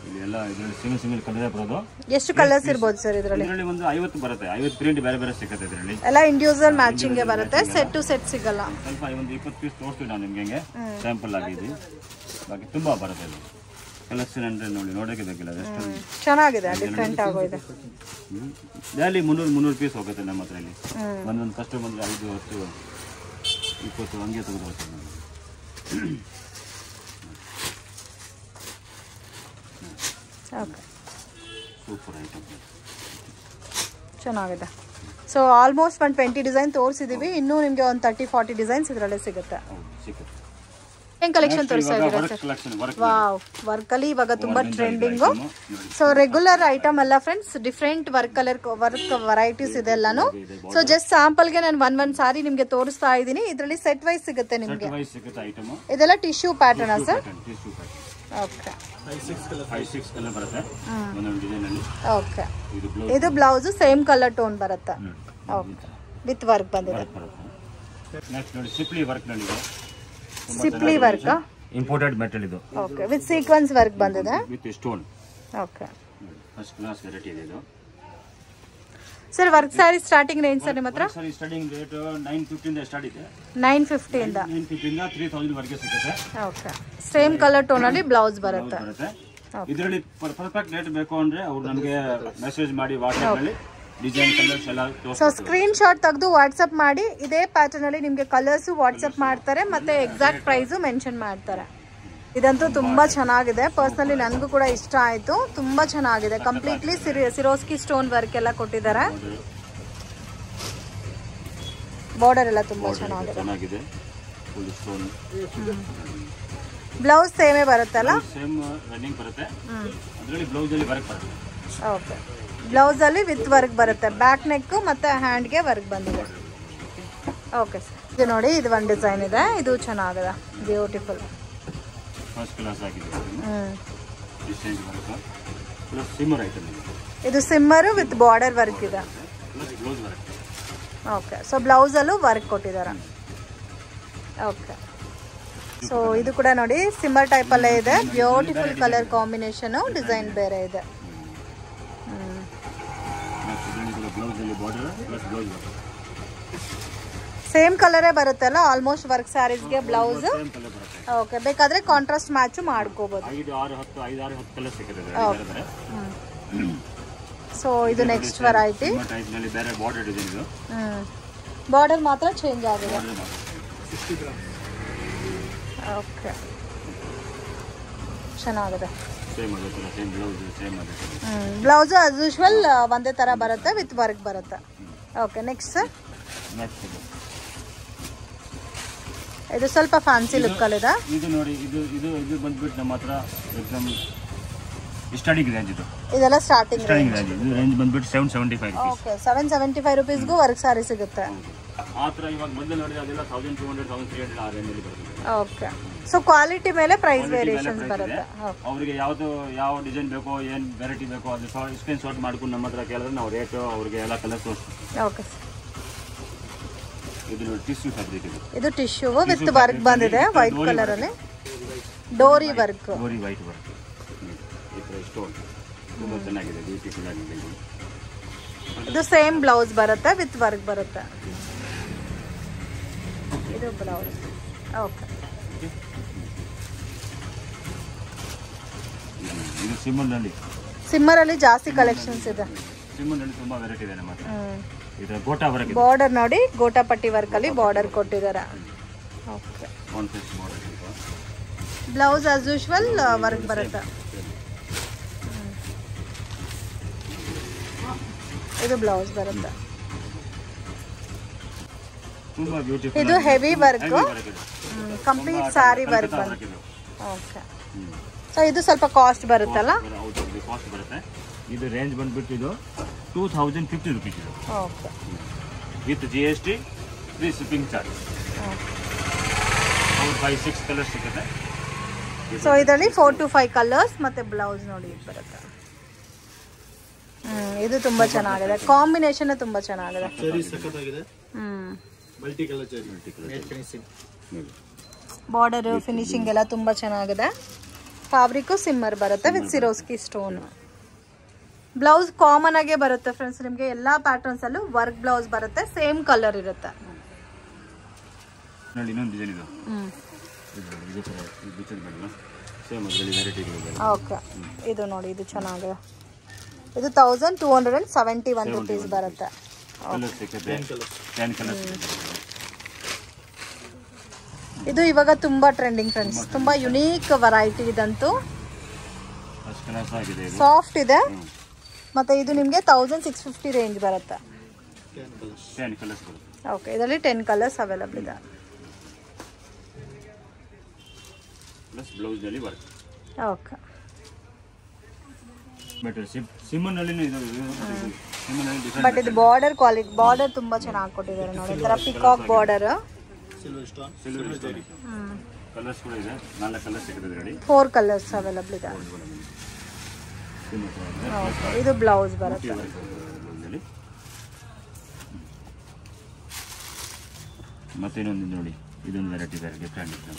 ಇಲ್ಲಿ. ಎಲ್ಲ ಇದರಲ್ಲಿ ಸಿಂಗಲ್ ಸಿಂಗಲ್ ಕಲರ್ ಬರೋದು ಎಷ್ಟು ಕಲರ್ಸ್ ಇರ್ಬೋದು ಸರ್ ಇದರಲ್ಲಿ? ಇದರಲ್ಲಿ ಒಂದು ಐವತ್ತು ಬರುತ್ತೆ. ಐವತ್ತು ಪ್ರಿಂಟ್ ಬೇರೆ ಬೇರೆ ಸಿಗುತ್ತೆ ಇದರಲ್ಲಿ. ಎಲ್ಲ ಇಂಡಿವಿಜುವಲ್ ಮ್ಯಾಚಿಂಗ್ ಬರುತ್ತೆ. ಸೆಟ್ ಟು ಸೆಟ್ ಸಿಗಲ್ಲ. ಸ್ವಲ್ಪ ಒಂದು ಇಪ್ಪತ್ತು ಪೀಸ್ ತೋರಿಸ್ತೀವಿ ನಾನು ನಿಮಗೆ ಹೆಂಗೆ. ಸ್ಯಾಂಪಲ್ ಆಗಿದೆ ಬಾಕಿ ತುಂಬಾ ಬರುತ್ತೆ ಕಲೆಕ್ಷನ್ ಅಂದ್ರೆ ನೋಡಿ ನೋಡೋಕೆ ಬೇಕಿಲ್ಲ ಎಷ್ಟು ಚೆನ್ನಾಗಿದೆ ಡಿಫ್ರೆಂಟ್ ಆಗೋಗಿದೆ ಡೈಲಿ ಮುನ್ನೂರು ಮುನ್ನೂರು ಪೀಸ್ ಹೋಗುತ್ತೆ ನಮ್ಮ ಹತ್ರ ಇಲ್ಲಿ ಒಂದೊಂದು ಕಸ್ಟಮರ್ ಐದು ಹತ್ತು ಇಪ್ಪತ್ತು ಹಂಗೆ ತೆಗೆದು ಹೋಗ್ತೀವಿ ನಾವು ಓಕೆ ಸೂಪರ್ ಐಟಮ್ ಚೆನ್ನಾಗಿದೆ. ಸೊ ಆಲ್ಮೋಸ್ಟ್ ಒಂದು ಟ್ವೆಂಟಿ ಡಿಸೈನ್ ತೋರಿಸಿದೀವಿ. ಇನ್ನೂ ನಿಮಗೆ ಒಂದು ತರ್ಟಿ ಫಾರ್ಟಿ ಡಿಸೈನ್ಸ್ ಇದರಲ್ಲೇ ಸಿಗುತ್ತೆ. ಸಿಗುತ್ತೆ. ಏನ್ ಕಲೆಕ್ಷನ್ ತೋರಿಸ್ತಾ ಇದ್ದೀರಾ ವರ್ಕ್ ವಾವ್ ವರ್ಕ್ ಅಲ್ಲಿ ಇವಾಗ ತುಂಬಾ ಟ್ರೆಂಡಿಂಗು ಸೊ ರೆಗ್ಯುಲರ್ ಐಟಮ್ ಅಲ್ಲ friends different work colour work varieties ಇದೆ ಎಲ್ಲಾನು ಸೊ ಜಸ್ಟ್ ಸ್ಯಾಂಪಲ್ಗೆ ನಾನು ಒನ್ ಒನ್ ಸಾರಿ ನಿಮ್ಗೆ ತೋರಿಸ್ತಾ ಇದ್ದೀನಿ. ಇದರಲ್ಲಿ ಸೆಟ್ ವೈಸ್ ಸಿಗುತ್ತೆ ನಿಮ್ಗೆ. ಇದೆಲ್ಲ tissue pattern sir okay okay ಇದು ಬ್ಲೌಸ್ ಇದು ಬ್ಲೌಸ್ ಸೇಮ್ ಕಲರ್ ಟೋನ್ ಬರುತ್ತೆ. ಓಕೆ ವಿತ್ ವರ್ಕ್ ಬಂದಿದೆ. ನೆಕ್ಸ್ಟ್ ನೋಡಿ ಸಿಪ್ಲಿ ವರ್ಕ್ನಲ್ಲಿ ಸಿಪ್ಲಿ ವರ್ಕ್ ಇಂಪೋರ್ಟೆಡ್ ಮೆಟಲ್ ಇದು. ಓಕೆ ವಿತ್ ಸೀಕ್ವೆನ್ಸ್ ವರ್ಕ್ ಬಂದಿದೆ? With stone okay first class variety ಇದೆ ಇದು. Sir work sari starting range sir ನಿಮ್ಮ ಹತ್ರ? ಸರಿ ಸ್ಟಾರ್ಟಿಂಗ್ ರೇಟ್ 950 ಇಂದ ಸ್ಟಾರ್ಟ್ ಇದೆ. ನೈನ್ ಫಿಫ್ಟಿಯಿಂದ ನೈನ್ ಫಿಫ್ಟಿಂದ ತ್ರೀ ತೌಸಂಡ್ ವರೆಗೆ ಸಿಗುತ್ತೆ. ಓಕೆ ಸೇಮ್ ಕಲರ್ ಟೋನ್ ಅಲ್ಲಿ ಬ್ಲೌಸ್ ಬರುತ್ತೆ. ಬರುತ್ತೆ. ಇದರಲ್ಲಿ ಪರ್ಫೆಕ್ಟ್ ರೇಟ್ ಬೇಕು ಅಂದ್ರೆ ಅವ್ರು ನಮಗೆ ಮೆಸೇಜ್ ಮಾಡಿ ವಾಟ್ಸ್ಆಪ್ ಅಲ್ಲಿ. ಸೊ ಸ್ಕ್ರೀನ್ ಶಾಟ್ ತೆಗೆದು ವಾಟ್ಸಪ್ ಮಾಡಿ. ಇದೇ ಪ್ಯಾಟರ್ನ್ ಅಲ್ಲಿ ನಿಮಗೆ ಕಲರ್ಸ್ ವಾಟ್ಸಪ್ ಮಾಡ್ತಾರೆ ಮತ್ತೆ ಎಕ್ಸಾಕ್ಟ್ ಪ್ರೈಸು ಮೆನ್ಷನ್ ಮಾಡ್ತಾರೆ. ಇದಂತೂ ತುಂಬಾ ಚೆನ್ನಾಗಿದೆ. ಪರ್ಸನಲಿ ನನಗೂ ಕೂಡ ಇಷ್ಟ ಆಯ್ತು. ತುಂಬಾ ಚೆನ್ನಾಗಿದೆ. ಕಂಪ್ಲೀಟ್ಲಿ ಸಿರೋಸ್ಕಿ ಸ್ಟೋನ್ ವರ್ಕ್ ಎಲ್ಲ ಕೊಟ್ಟಿದ್ದಾರೆ. ಬಾರ್ಡರ್ ಎಲ್ಲ ತುಂಬಾ ಚೆನ್ನಾಗಿದೆ. ಬ್ಲೌಸ್ ಸೇಮೇ ಬರುತ್ತಲ್ಲ? ಸೇಮ್ ರನ್ನಿಂಗ್ ಬರುತ್ತೆ. ಅದರಲ್ಲಿ ಬ್ಲೌಸ್ ಅಲ್ಲಿ ವರ್ಕ್ ಬರುತ್ತೆ. ಓಕೆ ಬ್ಲೌಸ್ ಅಲ್ಲಿ ವಿತ್ ವರ್ಕ್ ಬರುತ್ತೆ. ಬ್ಯಾಕ್ ನೆಕ್ ಮತ್ತೆ ಹ್ಯಾಂಡ್ಗೆ ವರ್ಕ್ ಬಂದಿದೆ. ಓಕೆ ಸರ್ ಇದು ನೋಡಿ ಇದು ಒಂದು ಡಿಸೈನ್ ಇದೆ. ಇದು ಚೆನ್ನಾಗಿದೆ. ಬ್ಯೂಟಿಫುಲ್ ಇದೆ. ಸಿಮ್ಮರು ವಿತ್ ಬಾರ್ಡರ್ ವರ್ಕ್ ಇದೆ. ಓಕೆ ಸೊ ಬ್ಲೌಸಲ್ಲೂ ವರ್ಕ್ ಕೊಟ್ಟಿದ್ದಾರೆ. ಓಕೆ ಸೊ ಇದು ಕೂಡ ನೋಡಿ ಸಿಮ್ಮರ್ ಟೈಪಲ್ಲೇ ಇದೆ. ಬ್ಯೂಟಿಫುಲ್ ಕಲರ್ ಕಾಂಬಿನೇಷನು ಡಿಸೈನ್ ಬೇರೆ ಇದೆ ಹ್ಮ್. ನೆಕ್ಸ್ಟ್ ಇದರಲ್ಲಿ ಬಾರ್ಡರ್ ಪ್ಲಸ್ ಬ್ಲೌಸ್ ಸೇಮ್ ಕಲರೇ ಬರುತ್ತಲ್ಲ ಆಲ್ಮೋಸ್ಟ್ ವರ್ಕ್ ಸ್ಯಾರೀಸ್ಗೆ ಬ್ಲೌಸ್ ಓಕೆ ಬೇಕಾದ್ರೆ ಕಾಂಟ್ರಾಸ್ಟ್ ಮ್ಯಾಚು ಮಾಡ್ಕೋಬೋದು. ಐದು ಆರು ಹತ್ತು ಐದು ಆರು ಹತ್ತು ಕಲರ್ ಸಿಗುತ್ತೆ ಸೊ ಇದು ನೆಕ್ಸ್ಟ್ ವೆರೈಟಿ ಬೇರೆ ಬಾರ್ಡರ್ ಡಿಸೈನ್ ಇದು. ಬಾರ್ಡರ್ ಮಾತ್ರ ಚೇಂಜ್ ಆಗಿದೆ. ಓಕೆ ಚೆನ್ನಾಗಿದೆ. ಸೇಮ್ ಥರ ಸೇಮ್ ಬ್ಲೌಸ್ ಸೇಮ್ ಥರ ಬ್ಲೌಸು ಆಸ್ ಯೂಶ್ವಲ್ ಒಂದೇ ಥರ ಬರುತ್ತೆ ವಿತ್ ವರ್ಕ್ ಬರುತ್ತೆ. ಓಕೆ ನೆಕ್ಸ್ಟ್ ಸರ್ ನೆಕ್ಸ್ಟ್ ಇದು. ಇದು ಸ್ವಲ್ಪ ಫ್ಯಾನ್ಸಿ ಲುಕ್ಕಲ್ಲಿದೆ ಇದು ನೋಡಿ ಇದು ಇದು ಇದು ಬಂದ್ಬಿಟ್ಟು ನಮ್ಮ ಹತ್ರ ಎಕ್ಸಾಮ್ ಸ್ಟಾರ್ಟಿಂಗ್ ರೇಂಜ್ ಇದು. ಇದೆಲ್ಲ ಸ್ಟಾರ್ಟಿಂಗ್ ಸ್ಟಾರ್ಟಿಂಗ್ ರೇಂಜ್ ಇದು ರೇಂಜ್ ಬಂದ್ಬಿಟ್ಟು seven seventy five okay seven seventy five ರುಪೀಸ್ಗೂ work sari ಸಿಗುತ್ತೆ. ಆ ಥರ ಇವಾಗ ಮೊದಲು ನೋಡಿದ್ರೆ ಅದೆಲ್ಲ thousand two hundred thousand three hundred ಆ ರೇಂಜಲ್ಲಿ ಬರುತ್ತೆ. ಓಕೆ ಸೊ ಕ್ವಾಲಿಟಿ ಮೇಲೆ ಪ್ರೈಸ್ ವೇರಿಯೇಷನ್ಸ್ ಬರುತ್ತೆ. ಓಕೆ ಅವರಿಗೆ ಯಾವುದು ಯಾವ ಡಿಸೈನ್ ಬೇಕೋ ಏನು ವೆರೈಟಿ ಬೇಕೋ ಅದು ಸ್ಕ್ರೀನ್ ಶಾಟ್ ಮಾಡ್ಕೊಂಡು ನಮ್ಮ ಹತ್ರ ಕೇಳಿದ್ರೆ ನಾವು ರೇಟು ಅವ್ರಿಗೆ ಎಲ್ಲ ಕಲರ್ ತೋರಿಸ್ತೀವಿ. ಓಕೆ ಇದು ಟಿಶ್ಯೂ ಫ್ಯಾಬ್ರಿಕ್ ಇದು. ಇದು ಟಿಶ್ಯೂ ವಿತ್ ವರ್ಕ್ ಬಂದಿದೆ ವೈಟ್ ಕಲರಲ್ಲಿ dori work dori white work stone ತುಂಬ ಚೆನ್ನಾಗಿದೆ ಬ್ಯೂಟಿಫುಲ್ ಆಗಿದೆ ಇದು. ಇದು ಸೇಮ್ ಬ್ಲೌಸ್ ಬರುತ್ತೆ ವಿತ್ ವರ್ಕ್ ಬರುತ್ತೆ. ಇದು ಬ್ಲೌಸ್ ಓಕೆ. ಇದು ಸಿಮ್ಮರ್ನಲ್ಲಿ ಸಿಮ್ಮರಲ್ಲಿ ಜಾಸ್ತಿ ಕಲೆಕ್ಷನ್ಸ್ ಇದೆ. ಸಿಮ್ಮರ್ನಲ್ಲಿ ತುಂಬಾ ವೆರೈಟಿ ಇದೆ ನಮ್ಮ ಇದು ಗೋಟಾ ವರ್ಕ್ ಬಾರ್ಡರ್ ನೋಡಿ ಗೋಟಾ ಪಟ್ಟಿ ವರ್ಕ್ ಅಲ್ಲಿ ಬಾರ್ಡರ್ ಕೊಟ್ಟಿದ್ದಾರೆ. Okay one piece model blouse as usual work ಬರುತ್ತೆ. ಇದು ಬ್ಲೌಸ್ ಬರುತ್ತೆ. ತುಂಬಾ ಬ್ಯೂಟಿಫುಲ್ ಇದು heavy work complete sari work. Okay. So ಇದು ಸ್ವಲ್ಪ ಕಾಸ್ಟ್ ಬರುತ್ತಲ್ಲ? ಇದು ಕಾಸ್ಟ್ ಬರುತ್ತೆ. ಇದು ರೇಂಜ್ ಬಂದ್ಬಿಟ್ಟು ಇದು ಟೂ ತೌಸಂಡ್ ಫಿಫ್ಟಿ ರುಪೀಸ್ ಇದು. Okay with G S T free shipping charge four five six colour ಸಿಗುತ್ತೆ. ಸೊ ಇದರಲ್ಲಿ ಫೋರ್ ಟು ಫೈವ್ ಕಲರ್ಸ್ ಮತ್ತೆ ಬ್ಲೌಸ್ ನೋಡಿ ಇದು ಬರುತ್ತೆ. ಇದು ತುಂಬಾ ಚೆನ್ನಾಗಿದೆ. ಕಾಂಬಿನೇಷನ್ ತುಂಬಾ ಚೆನ್ನಾಗಿದೆ. Cherry multi hmm. Multi colour cherry matte finishing ನೋಡಿ. ಬಾರ್ಡರ್ ಫಿನಿಶಿಂಗ್ ಎಲ್ಲ ತುಂಬಾ ಚೆನ್ನಾಗಿದೆ. ಫ್ಯಾಬ್ರಿಕ್ ಸಿಮ್ಮರ್ ಬರುತ್ತೆ with Swarovski stone blouse common ಆಗೇ ಬರುತ್ತೆ ಫ್ರೆಂಡ್ಸ್ ನಿಮಗೆ ಎಲ್ಲಾ ಪ್ಯಾಟರ್ನ್ಸ್ ಅಲ್ಲೂ ವರ್ಕ್ ಬ್ಲೌಸ್ ಬರುತ್ತೆ ಸೇಮ್ ಕಲರ್ ಇರುತ್ತೆ. ಓಕೆ ಇದು. ನೋಡಿ ಇದು ಚೆನ್ನಾಗಿದೆ. ಇದು thousand two hundred and seventy one rupees ಬರುತ್ತೆ ಕಲರ್ ಸಿಗುತ್ತೆ ಟೆನ್ ಕಲರ್ ಇದು ಇವಾಗ ತುಂಬಾ ಟ್ರೆಂಡಿಂಗ್ ಫ್ರೆಂಡ್ಸ್ ತುಂಬಾ ಯುನೀಕ್ ವೆರೈಟಿ ಇದಂತೂ. ಸಾಫ್ಟ್ ಇದೆ. ಮತ್ತೆ ಇದು ನಿಮಗೆ ತೌಸಂಡ್ ಸಿಕ್ಸ್ ಫಿಫ್ಟಿ ರೇಂಜ್ ಬರುತ್ತೆ. ಓಕೆ ಇದರಲ್ಲಿ ಟೆನ್ ಕಲರ್ಸ್ ಅವೈಲಬಲ್ ಇದೆ. ಓಕೆ ಬಟ್ ಇದು ಸಿಮ್ಮನಲ್ಲಿ ಬಟ್ ಇದು ಬಾರ್ಡರ್ ಕ್ವಾಲಿಟಿ ಬಾರ್ಡರ್ ತುಂಬಾ ಚೆನ್ನಾಗಿ ಕೊಟ್ಟಿದ್ದಾರೆ ನೋಡಿ. ತರ peacock border silver stone silver colours ಕೂಡ ಇದೆ. ನಾಲ್ಕು ಕಲರ್ಸ್ ಸಿಗುತ್ತೆ ರೆಡಿ ಫೋರ್ ಕಲರ್ಸ್ ಅವೈಲಬಲ್ ಇದೆ. ಇದು. ಬ್ಲೌಸ್ ಬರುತ್ತೆ. ಮತ್ತೆ ಇನ್ನೊಂದು ನೋಡಿ. ಇದೊಂದು ವೆರೈಟಿ ಇದೆ ಡಿಫ್ರೆಂಟ್ ಇದು.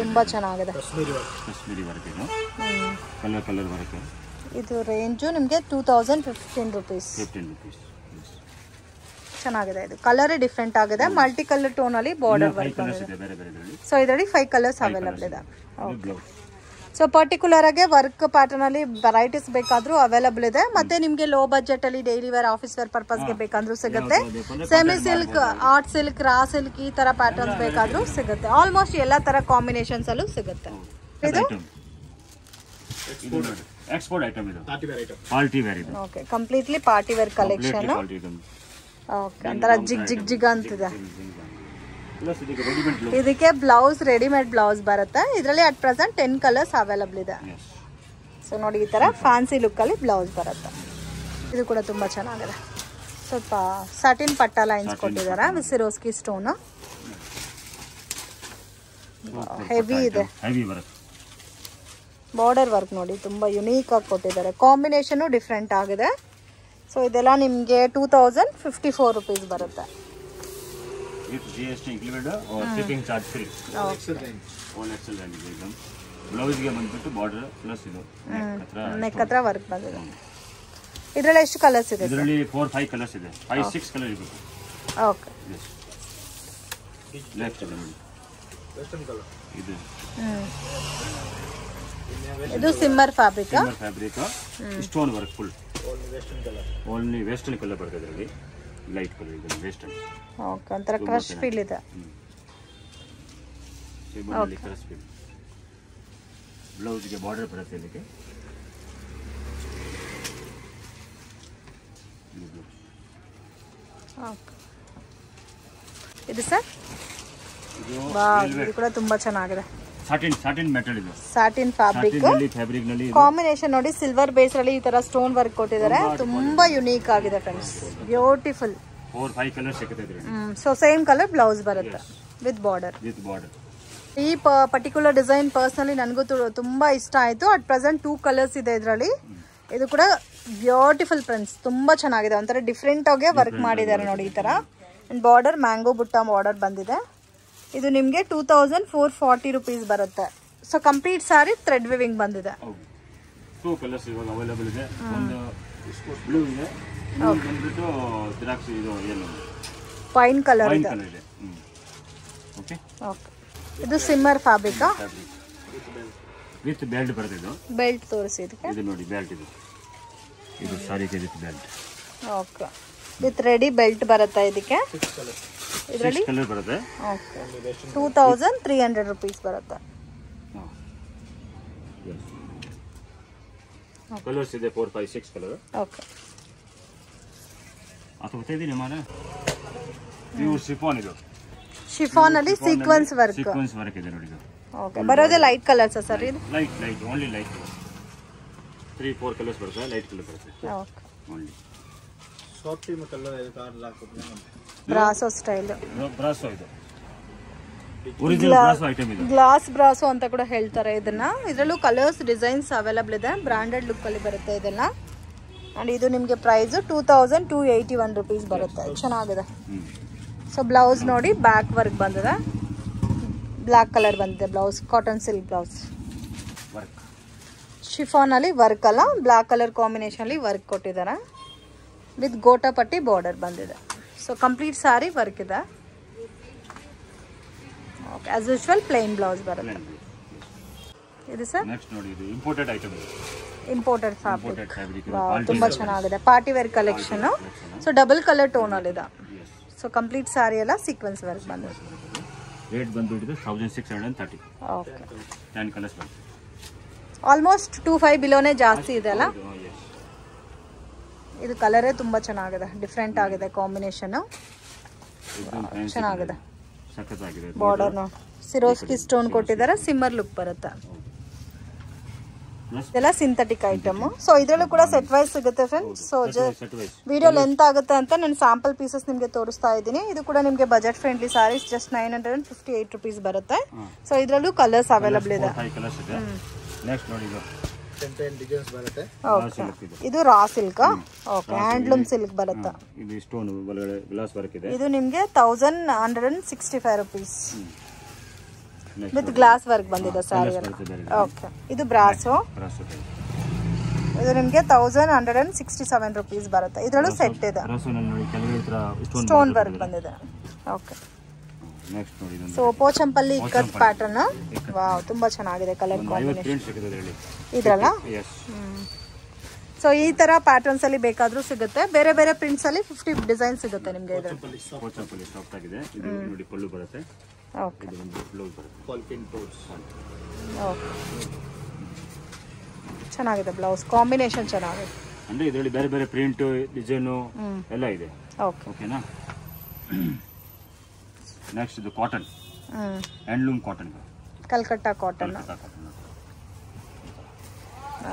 ತುಂಬಾ ಚೆನ್ನಾಗಿದೆ. ಕಾಶ್ಮೀರಿ ವರ್ಕ್ ಕಾಶ್ಮೀರಿ ವರ್ಕ್ ಇದು. ಕಲರ್ ಕಲರ್ ವರ್ಕ್ ಇದು ರೇಂಜು ನಿಮಗೆ two thousand fifteen rupees fifteen rupees ಚೆನ್ನಾಗಿದೆ ಇದು. ಕಲರ್ ಡಿಫ್ರೆಂಟ್ ಆಗಿದೆ. ಮಲ್ಟಿ ಕಲರ್ ಟೋನ್ ಅಲ್ಲಿ ಬಾರ್ಡರ್ ವರ್ಕ್ ಇದೆ ಬೇರೆ ಬೇರೆ ಇದರಲ್ಲಿ. ಸೊ ಇದರಲ್ಲಿ ಫೈವ್ ಕಲರ್ಸ್ ಅವೈಲಬಲ್ ಇದೆ. ಸೊ ಪರ್ಟಿಕ್ಯುಲರ್ ಆಗಿ ವರ್ಕ್ ಪ್ಯಾಟರ್ನ್ ಅಲ್ಲಿ ವೆರೈಟೀಸ್ ಬೇಕಾದ್ರೂ ಅವೈಲಬಲ್ ಇದೆ. ಮತ್ತೆ ನಿಮಗೆ ಲೋ ಬಜೆಟ್ ಅಲ್ಲಿ ಡೈಲಿ ವೇರ್ ಆಫೀಸ್ ವೇರ್ ಪರ್ಪಸ್ಗೆ ಬೇಕಂದ್ರೂ ಸಿಗುತ್ತೆ. Semi silk art silk raw silk ಈ ತರ ಪ್ಯಾಟರ್ನ್ಸ್ ಬೇಕಾದ್ರೂ ಸಿಗುತ್ತೆ. ಆಲ್ಮೋಸ್ಟ್ ಎಲ್ಲಾ ತರ ಕಾಂಬಿನೇಷನ್ಸ್ ಅಲ್ಲೂ ಸಿಗುತ್ತೆ. ಇದು? ಎಕ್ಸ್ಪೋರ್ಟ್ ಐಟಮ್ ಇದು. Party wear item party wear ಇದು. Okay completely party wear collection okay ಒಂಥರ ಜಿಗ್ ಜಿಗ್ ಜಿಗ್ ಅಂತಿದೆ. ಇದಕ್ಕೆ ಬ್ಲೌಸ್ ರೆಡಿಮೇಡ್ ಬ್ಲೌಸ್ ಬರುತ್ತೆ. ಇದರಲ್ಲಿ at present ten colours available ಇದೆ. ಸೊ ನೋಡಿ ಈ ತರ ಫ್ಯಾನ್ಸಿ ಲುಕ್ ಅಲ್ಲಿ ಬ್ಲೌಸ್ ಬರುತ್ತೆ. ಇದು ಕೂಡ ತುಂಬಾ ಚೆನ್ನಾಗಿದೆ. ಸ್ವಲ್ಪ ಸಟಿನ್ ಪಟ್ಟ ಲೈನ್ಸ್ ಕೊಟ್ಟಿದ್ದಾರೆ ವಿಸಿರೋಸ್ಕಿ ಸ್ಟೋನ್ ಹೆವಿ ಇದೆ. ಬಾರ್ಡರ್ ವರ್ಕ್ ನೋಡಿ ತುಂಬಾ ಯುನೀಕ್ ಆಗಿ ಕೊಟ್ಟಿದ್ದಾರೆ. ಕಾಂಬಿನೇಷನ್ ಡಿಫ್ರೆಂಟ್ ಆಗಿದೆ. ಸೊ ಇದೆಲ್ಲ ನಿಮಗೆ two thousand fifty four rupees ಬರುತ್ತೆ ಬ್ಲೌಸ್ಗೆ ಬಂದ್ಬಿಟ್ಟು ಬಾರ್ಡರ್ ಪ್ಲಸ್ ಇದು. neck ಹತ್ರ ನೆಕ್ ಹತ್ರ ವರ್ಕ್ ಬಂದಿದೆ. ಇದರಲ್ಲಿ ಎಷ್ಟು ಕಲರ್ಸ್ ಇದೆ ಇದರಲ್ಲಿ ಫೋರ್ ಫೈವ್ ಕಲರ್ಸ್ ಇದೆ. ಫೈವ್ ಸಿಕ್ಸ್ ಕಲರ್ ಇದೆ ಓಕೆ ಎಸ್ ಲೆಫ್ಟ್ ಇದೆ ವೆಸ್ಟರ್ನ್ ಕಲರ್ ಇದು. ಇದು shimmer fabric shimmer fabric stone work full only western colour ಬರ್ತದೆ ಇದರಲ್ಲಿ ಲೈಟ್ ಕಲರ್ ಇದೆ ವೆಸ್ಟರ್ನ್ ಓಕೆ ಒಂಥರ ಕ್ರಶ್ ಫೀಲ್ ಇದೆ. ಸಿಬ್ಬಲ್ಲಿ ಕಲರ್ಸ್ ಬ್ಲೌಸ್ಗೆ ಬಾರ್ಡರ್ ಬರುತ್ತೆ ಇದಕ್ಕೆ ಇದು ಸರ್? ಇದು ಕೂಡ ತುಂಬಾ ಚೆನ್ನಾಗಿದೆ. ಸಾಟಿನ್ ಸಾಟಿನ್ ಮೆಟಲ್ ಇದು. ಸಾಟಿನ್ ಫ್ಯಾಬ್ರಿಕ್ ಫ್ಯಾಬ್ರಿಕ್ನಲ್ಲಿ ಕಾಂಬಿನೇಷನ್ ನೋಡಿ ಸಿಲ್ವರ್ ಬೇಸ್ ಅಲ್ಲಿ ಈ ತರ ಸ್ಟೋನ್ ವರ್ಕ್ ಕೊಟ್ಟಿದ್ದಾರೆ. ತುಂಬಾ ಯುನೀಕ್ ಆಗಿದೆ friends beautiful four five colour ಸಿಗುತ್ತೆ ಸೊ ಸೇಮ್ ಕಲರ್ ಬ್ಲೌಸ್ ಬರುತ್ತೆ. ವಿತ್ ಬಾರ್ಡರ್ ವಿತ್ ಬಾರ್ಡರ್ ಈ ಪರ್ಟಿಕ್ಯುಲರ್ ಡಿಸೈನ್ ಪರ್ಸನಲಿ ನನಗೂ ತುಂಬಾ ಇಷ್ಟ ಆಯ್ತು. ಅಟ್ ಪ್ರೆಸೆಂಟ್ ಟೂ ಕಲರ್ಸ್ ಇದೆ ಇದರಲ್ಲಿ. ಇದು ಕೂಡ ಬ್ಯೂಟಿಫುಲ್ ಫ್ರೆಂಡ್ಸ್ ತುಂಬಾ ಚೆನ್ನಾಗಿದೆ. ಒಂಥರ ಡಿಫ್ರೆಂಟ್ ಆಗಿ ವರ್ಕ್ ಮಾಡಿದ್ದಾರೆ ನೋಡಿ ಈ ತರ. ಬಾರ್ಡರ್ ಮ್ಯಾಂಗೋ ಬುಟ್ಟ ಬಾರ್ಡರ್ ಬಂದಿದೆ. ಇದು ನಿಮಗೆ two thousand four forty rupees ಬರುತ್ತೆ. So complete sari thread weaving ಬಂದಿದೆ. ಟೂ ಕಲರ್ಸ್ ಇವಾಗ ಅವೈಲೇಬಲ್ ಇದೆ. ಒಂದು ಬ್ಲೂ ಇದೆ. ಇನ್ನೊಂದು ಬಂದ್ಬಿಟ್ಟು ದ್ರಾಕ್ಷಿ ಇದು ಏನು ಪೈನ್ ಕಲರ್ ಇದೆ. ಓಕೆ ಓಕೆ ಇದು ಸಿಮ್ಮರ್ ಫ್ಯಾಬ್ರಿಕಾ ಫ್ಯಾಬ್ರಿಕ್ ವಿತ್ ಬೆಲ್ಟ್ ಬರುತ್ತೆ ಇದು. ಬೆಲ್ಟ್ ತೋರಿಸಿ ಇದಕ್ಕೆ. ಇದು ನೋಡಿ ಬೆಲ್ಟ್ ಇದು. ಇದು ಸಾರಿಗೆ with belt okay with ready belt ಬರುತ್ತಾ ಇದಕ್ಕೆ? ಇದರಲ್ಲಿ? ಬರುತ್ತೆ. Okay two thousand three hundred rupees ಬರುತ್ತೆ. ಕಲರ್ಸ್ ಇದೆ four five six colour okay ಅದು ಗೊತ್ತಿದ್ದೀನಿ ಮಾರ. ಪ್ಯೂರ್ ಶಿಫಾನ್ ಇದು. ಶಿಫಾನ್ ಅಲ್ಲಿ ಸೀಕ್ವೆನ್ಸ್ ವರ್ಕ್ ಸೀಕ್ವೆನ್ಸ್ ವರ್ಕ್ ಇದೆ ನೋಡಿ ಓಕೆ ಬರೋದೇ ಲೈಟ್ ಕಲರ್ಸ್ ಸರ್ ಇದು? Light light only light three four colours ಬರುತ್ತೆ ಲೈಟ್ ಕಲರ್ ಬರುತ್ತೆ. Okay only soft brasso style brasso ಇದು. ಒರಿಜಿನಲ್ ಬ್ರಾಸೋ ಐಟಮ್ ಇದು. ಗ್ಲಾಸ್ ಬ್ರಾಸೋ ಅಂತ ಕೂಡ ಹೇಳ್ತಾರೆ ಇದನ್ನ. ಇದರಲ್ಲೂ ಕಲರ್ಸ್ ಡಿಸೈನ್ಸ್ ಅವೈಲಬಲ್ ಇದೆ. ಬ್ರಾಂಡೆಡ್ ಲುಕ್ ಅಲ್ಲಿ ಬರುತ್ತೆ ಇದನ್ನ ಅಂಡ್ ಇದು ನಿಮಗೆ price two thousand two eighty one rupees ಬರುತ್ತೆ ಚೆನ್ನಾಗಿದೆ. ಸೊ ಬ್ಲೌಸ್ ನೋಡಿ ಬ್ಯಾಕ್ ವರ್ಕ್ ಬಂದಿದೆ. ಬ್ಲ್ಯಾಕ್ ಕಲರ್ ಬಂದಿದೆ blouse cotton silk blouse work chiffon ಅಲ್ಲಿ ವರ್ಕ್ ಅಲ್ಲ ಬ್ಲ್ಯಾಕ್ ಕಲರ್ ಕಾಂಬಿನೇಷನ್ ಅಲ್ಲಿ ವರ್ಕ್ ಕೊಟ್ಟಿದ್ದಾರೆ. ವಿತ್ ಗೋಟಾಪಟ್ಟಿ ಬಾರ್ಡರ್ ಬಂದಿದೆ. ಸೊ ಕಂಪ್ಲೀಟ್ ಸಾರಿ ವರ್ಕ್ ಇದೆ. Okay as usual plain blouse ಬರುತ್ತೆ. ಇದು ಸರ್ ನೆಕ್ಸ್ಟ್ ನೋಡಿ ಇದು ಇಂಪೋರ್ಟೆಡ್ ಐಟಮ್ ಇಂಪೋರ್ಟೆಡ್ ಫ್ಯಾಬ್ರಿಕ್ ತುಂಬಾ ಚೆನ್ನಾಗಿದೆ. Party wear collection so double colour tone ಅಲ್ಲಿ ಇದೆ. ಸೊ ಕಂಪ್ಲೀಟ್ ಸಾರಿ ಎಲ್ಲ ಸೀಕ್ವೆನ್ಸ್ ವರ್ಕ್ ಬಂದಿದೆ. ರೇಟ್ ಬಂದ್ಬಿಟ್ಟಿದೆ thousand six hundred thirty okay almost two five ಬಿಲೋನೇ ಜಾಸ್ತಿ ಇದೆ ಅಲ್ಲ? ಇದು. ಕಲರೇ ತುಂಬಾ ಚೆನ್ನಾಗಿದೆ. ಡಿಫ್ರೆಂಟ್ ಆಗಿದೆ ಕಾಂಬಿನೇಷನ್ ಚೆನ್ನಾಗಿದೆ. ಬಾರ್ಡರ್ ನೋಡಿ. ಸಿರೋಸ್ಕಿ ಸ್ಟೋನ್ ಕೊಟ್ಟಿದ್ದಾರೆ ಸಿಮ್ಮರ್ ಲುಕ್ ಬರುತ್ತೆ. ಎಲ್ಲ ಇದೆಲ್ಲ ಸಿಂಥೆಟಿಕ್ ಐಟಮ್ ಸೊ ಇದರಲ್ಲೂ ಕೂಡ ಸೆಟ್ ವೈಸ್ ಸಿಗುತ್ತೆ ಫ್ರೆಂಡ್ಸ್ ಸೊ. ವಿಡಿಯೋ ಲೆಂತ್ ಆಗುತ್ತೆ ಅಂತ ನಾನು ಸ್ಯಾಂಪಲ್ ಪೀಸಸ್ ನಿಮಗೆ ತೋರಿಸ್ತಾ ಇದ್ದೀನಿ. ಇದು ಕೂಡ ನಿಮಗೆ budget friendly saris just nine hundred and fifty eight rupees ಬರುತ್ತೆ ಸೊ ಇದರಲ್ಲೂ ಕಲರ್ಸ್ ಅವೈಲಬಲ್ ಇದೆ. ಟೆನ್ ಡಿಸೈನ್ಸ್ ಬರುತ್ತೆ. ಇದು. Raw silk okay handloom silk ಬರುತ್ತೆ? ಇದು ಸ್ಟೋನ್ ಒಳಗಡೆ ಗ್ಲಾಸ್ ವರ್ಕ್ ಇದೆ. ಇದು ನಿಮಗೆ thousand hundred and sixty five rupees with glass work ಬಂದಿದೆ ಸ್ಯಾರಿ ಓಕೆ ಇದು ಬ್ರಾಸೋ ಇದು ನಿಮಗೆ thousand hundred and sixty seven rupees ಬರುತ್ತೆ. ಇದರಲ್ಲೂ ಸೆಟ್ ಇದೆ. ಸ್ಟೋನ್ ವರ್ಕ್ ಬಂದಿದೆ. Okay so Pochampally cut pattern wow ತುಂಬಾ ಚೆನ್ನಾಗಿದೆ ಕಲರ್ ಕಾಂಬಿನೇಷನ್ ಇದ್ರಲ್ಲ. ಎಸ್ ಸೊ ಈ ತರ ಪ್ಯಾಟರ್ನ್ಸ್ ಅಲ್ಲಿ ಬೇಕಾದ್ರೂ ಸಿಗುತ್ತೆ. ಬೇರೆ ಬೇರೆ ಪ್ರಿಂಟ್ಸ್ ಅಲ್ಲಿ ಫಿಫ್ಟಿ ಡಿಸೈನ್ ಸಿಗುತ್ತೆ ನಿಮ್ಗೆ ಇದು. ಕೋಚಂಪಲ್ಲಿ ಸಾಫ್ಟ್ ಆಗಿದೆ. ಇದು ನೋಡಿ ಪಲ್ಲು ಬರುತ್ತೆ. ಓಕೆ ಇದು ಒಂದು ಬ್ಲೌಸ್ ಬರುತ್ತೆ. ಪಾಲ್ಪಿನ್ ಟೋರ್ಸ್ ಓಕೆ ಚೆನ್ನಾಗಿದೆ ಬ್ಲೌಸ್ ಕಾಂಬಿನೇಷನ್ ಚೆನ್ನಾಗಿದೆ. ಅಂದ್ರೆ ಇದರಲ್ಲಿ ಬೇರೆ ಬೇರೆ ಪ್ರಿಂಟ್ ಡಿಸೈನು ಎಲ್ಲ ಇದೆ. ಓಕೆ ಓಕೆನಾ ನೆಕ್ಸ್ಟ್ ಇದು cotton handloom cotton Calcutta cotton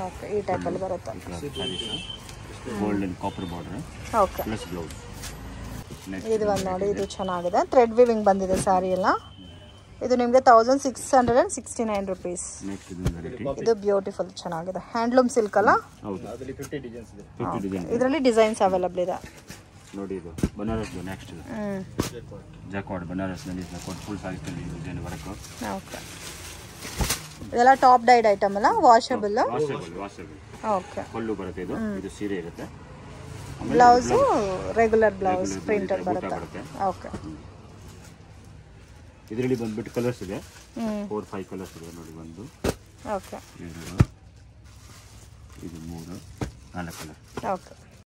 okay ಈ ಟೈಪಲ್ಲಿ ಬರುತ್ತೆ. Gold and copper border okay plus blouse ಇದು ಒಂದು ನೋಡಿ ಇದು ಚೆನ್ನಾಗಿದೆ. ಥ್ರೆಡ್ ವಿವಿಂಗ್ ಬಂದಿದೆ ಸ್ಯಾರಿ ಎಲ್ಲ. ಇದು ನಿಮಗೆ thousand six hundred and sixty nine rupees next ಇದು ಬ್ಯೂಟಿಫುಲ್ ಚೆನ್ನಾಗಿದೆ. ಹ್ಯಾಂಡ್ಲೂಮ್ ಸಿಲ್ಕ್ ಅಲ್ಲ? ಹೌದು. ಅದರಲ್ಲಿ ಫಿಫ್ಟಿ ಡಿಸೈನ್ಸ್ ಇದೆ. ಫಿಫ್ಟಿ ಡಿಸೈನ್ ಇದರಲ್ಲಿ ಡಿಸೈನ್ಸ್ ಅವೈಲಬಲ್ ಇದೆ. ನೋಡಿ ಇದು. ಬನಾರಸ್ ನೆಕ್ಸ್ಟ್ ಇದು. ಬನಾರಸ್ನಲ್ಲಿ ಜಕಾಡ್ ಫುಲ್ ಸಾಗಿಸ್ತಾರೆ ಡಿಸೈನ್ ವರ್ಕ್ ಓಕೆ. ಇದೆಲ್ಲ ಟಾಪ್ ಡೈಡ್ ಐಟಮ್ ಅಲ್ಲ? Washable washable washable okay. Pallu ಬರುತ್ತೆ ಇದು. ಇದು ಸೀರೆ ಇರುತ್ತೆ. Blouse regular blouse printer printed ಬರುತ್ತೆ. ಓಕೆ. ಇದರಲ್ಲಿ ಬಂದ್ಬಿಟ್ಟು ಕಲರ್ಸ್ ಇದೆ. ಫೋರ್ ಫೈವ್ ಕಲರ್ಸ್ ಇದೆ ನೋಡಿ ಒಂದು ಓಕೆ. ಇದು ಮೂರು ನಾಲ್ಕು ಕಲರ್ ಓಕೆ.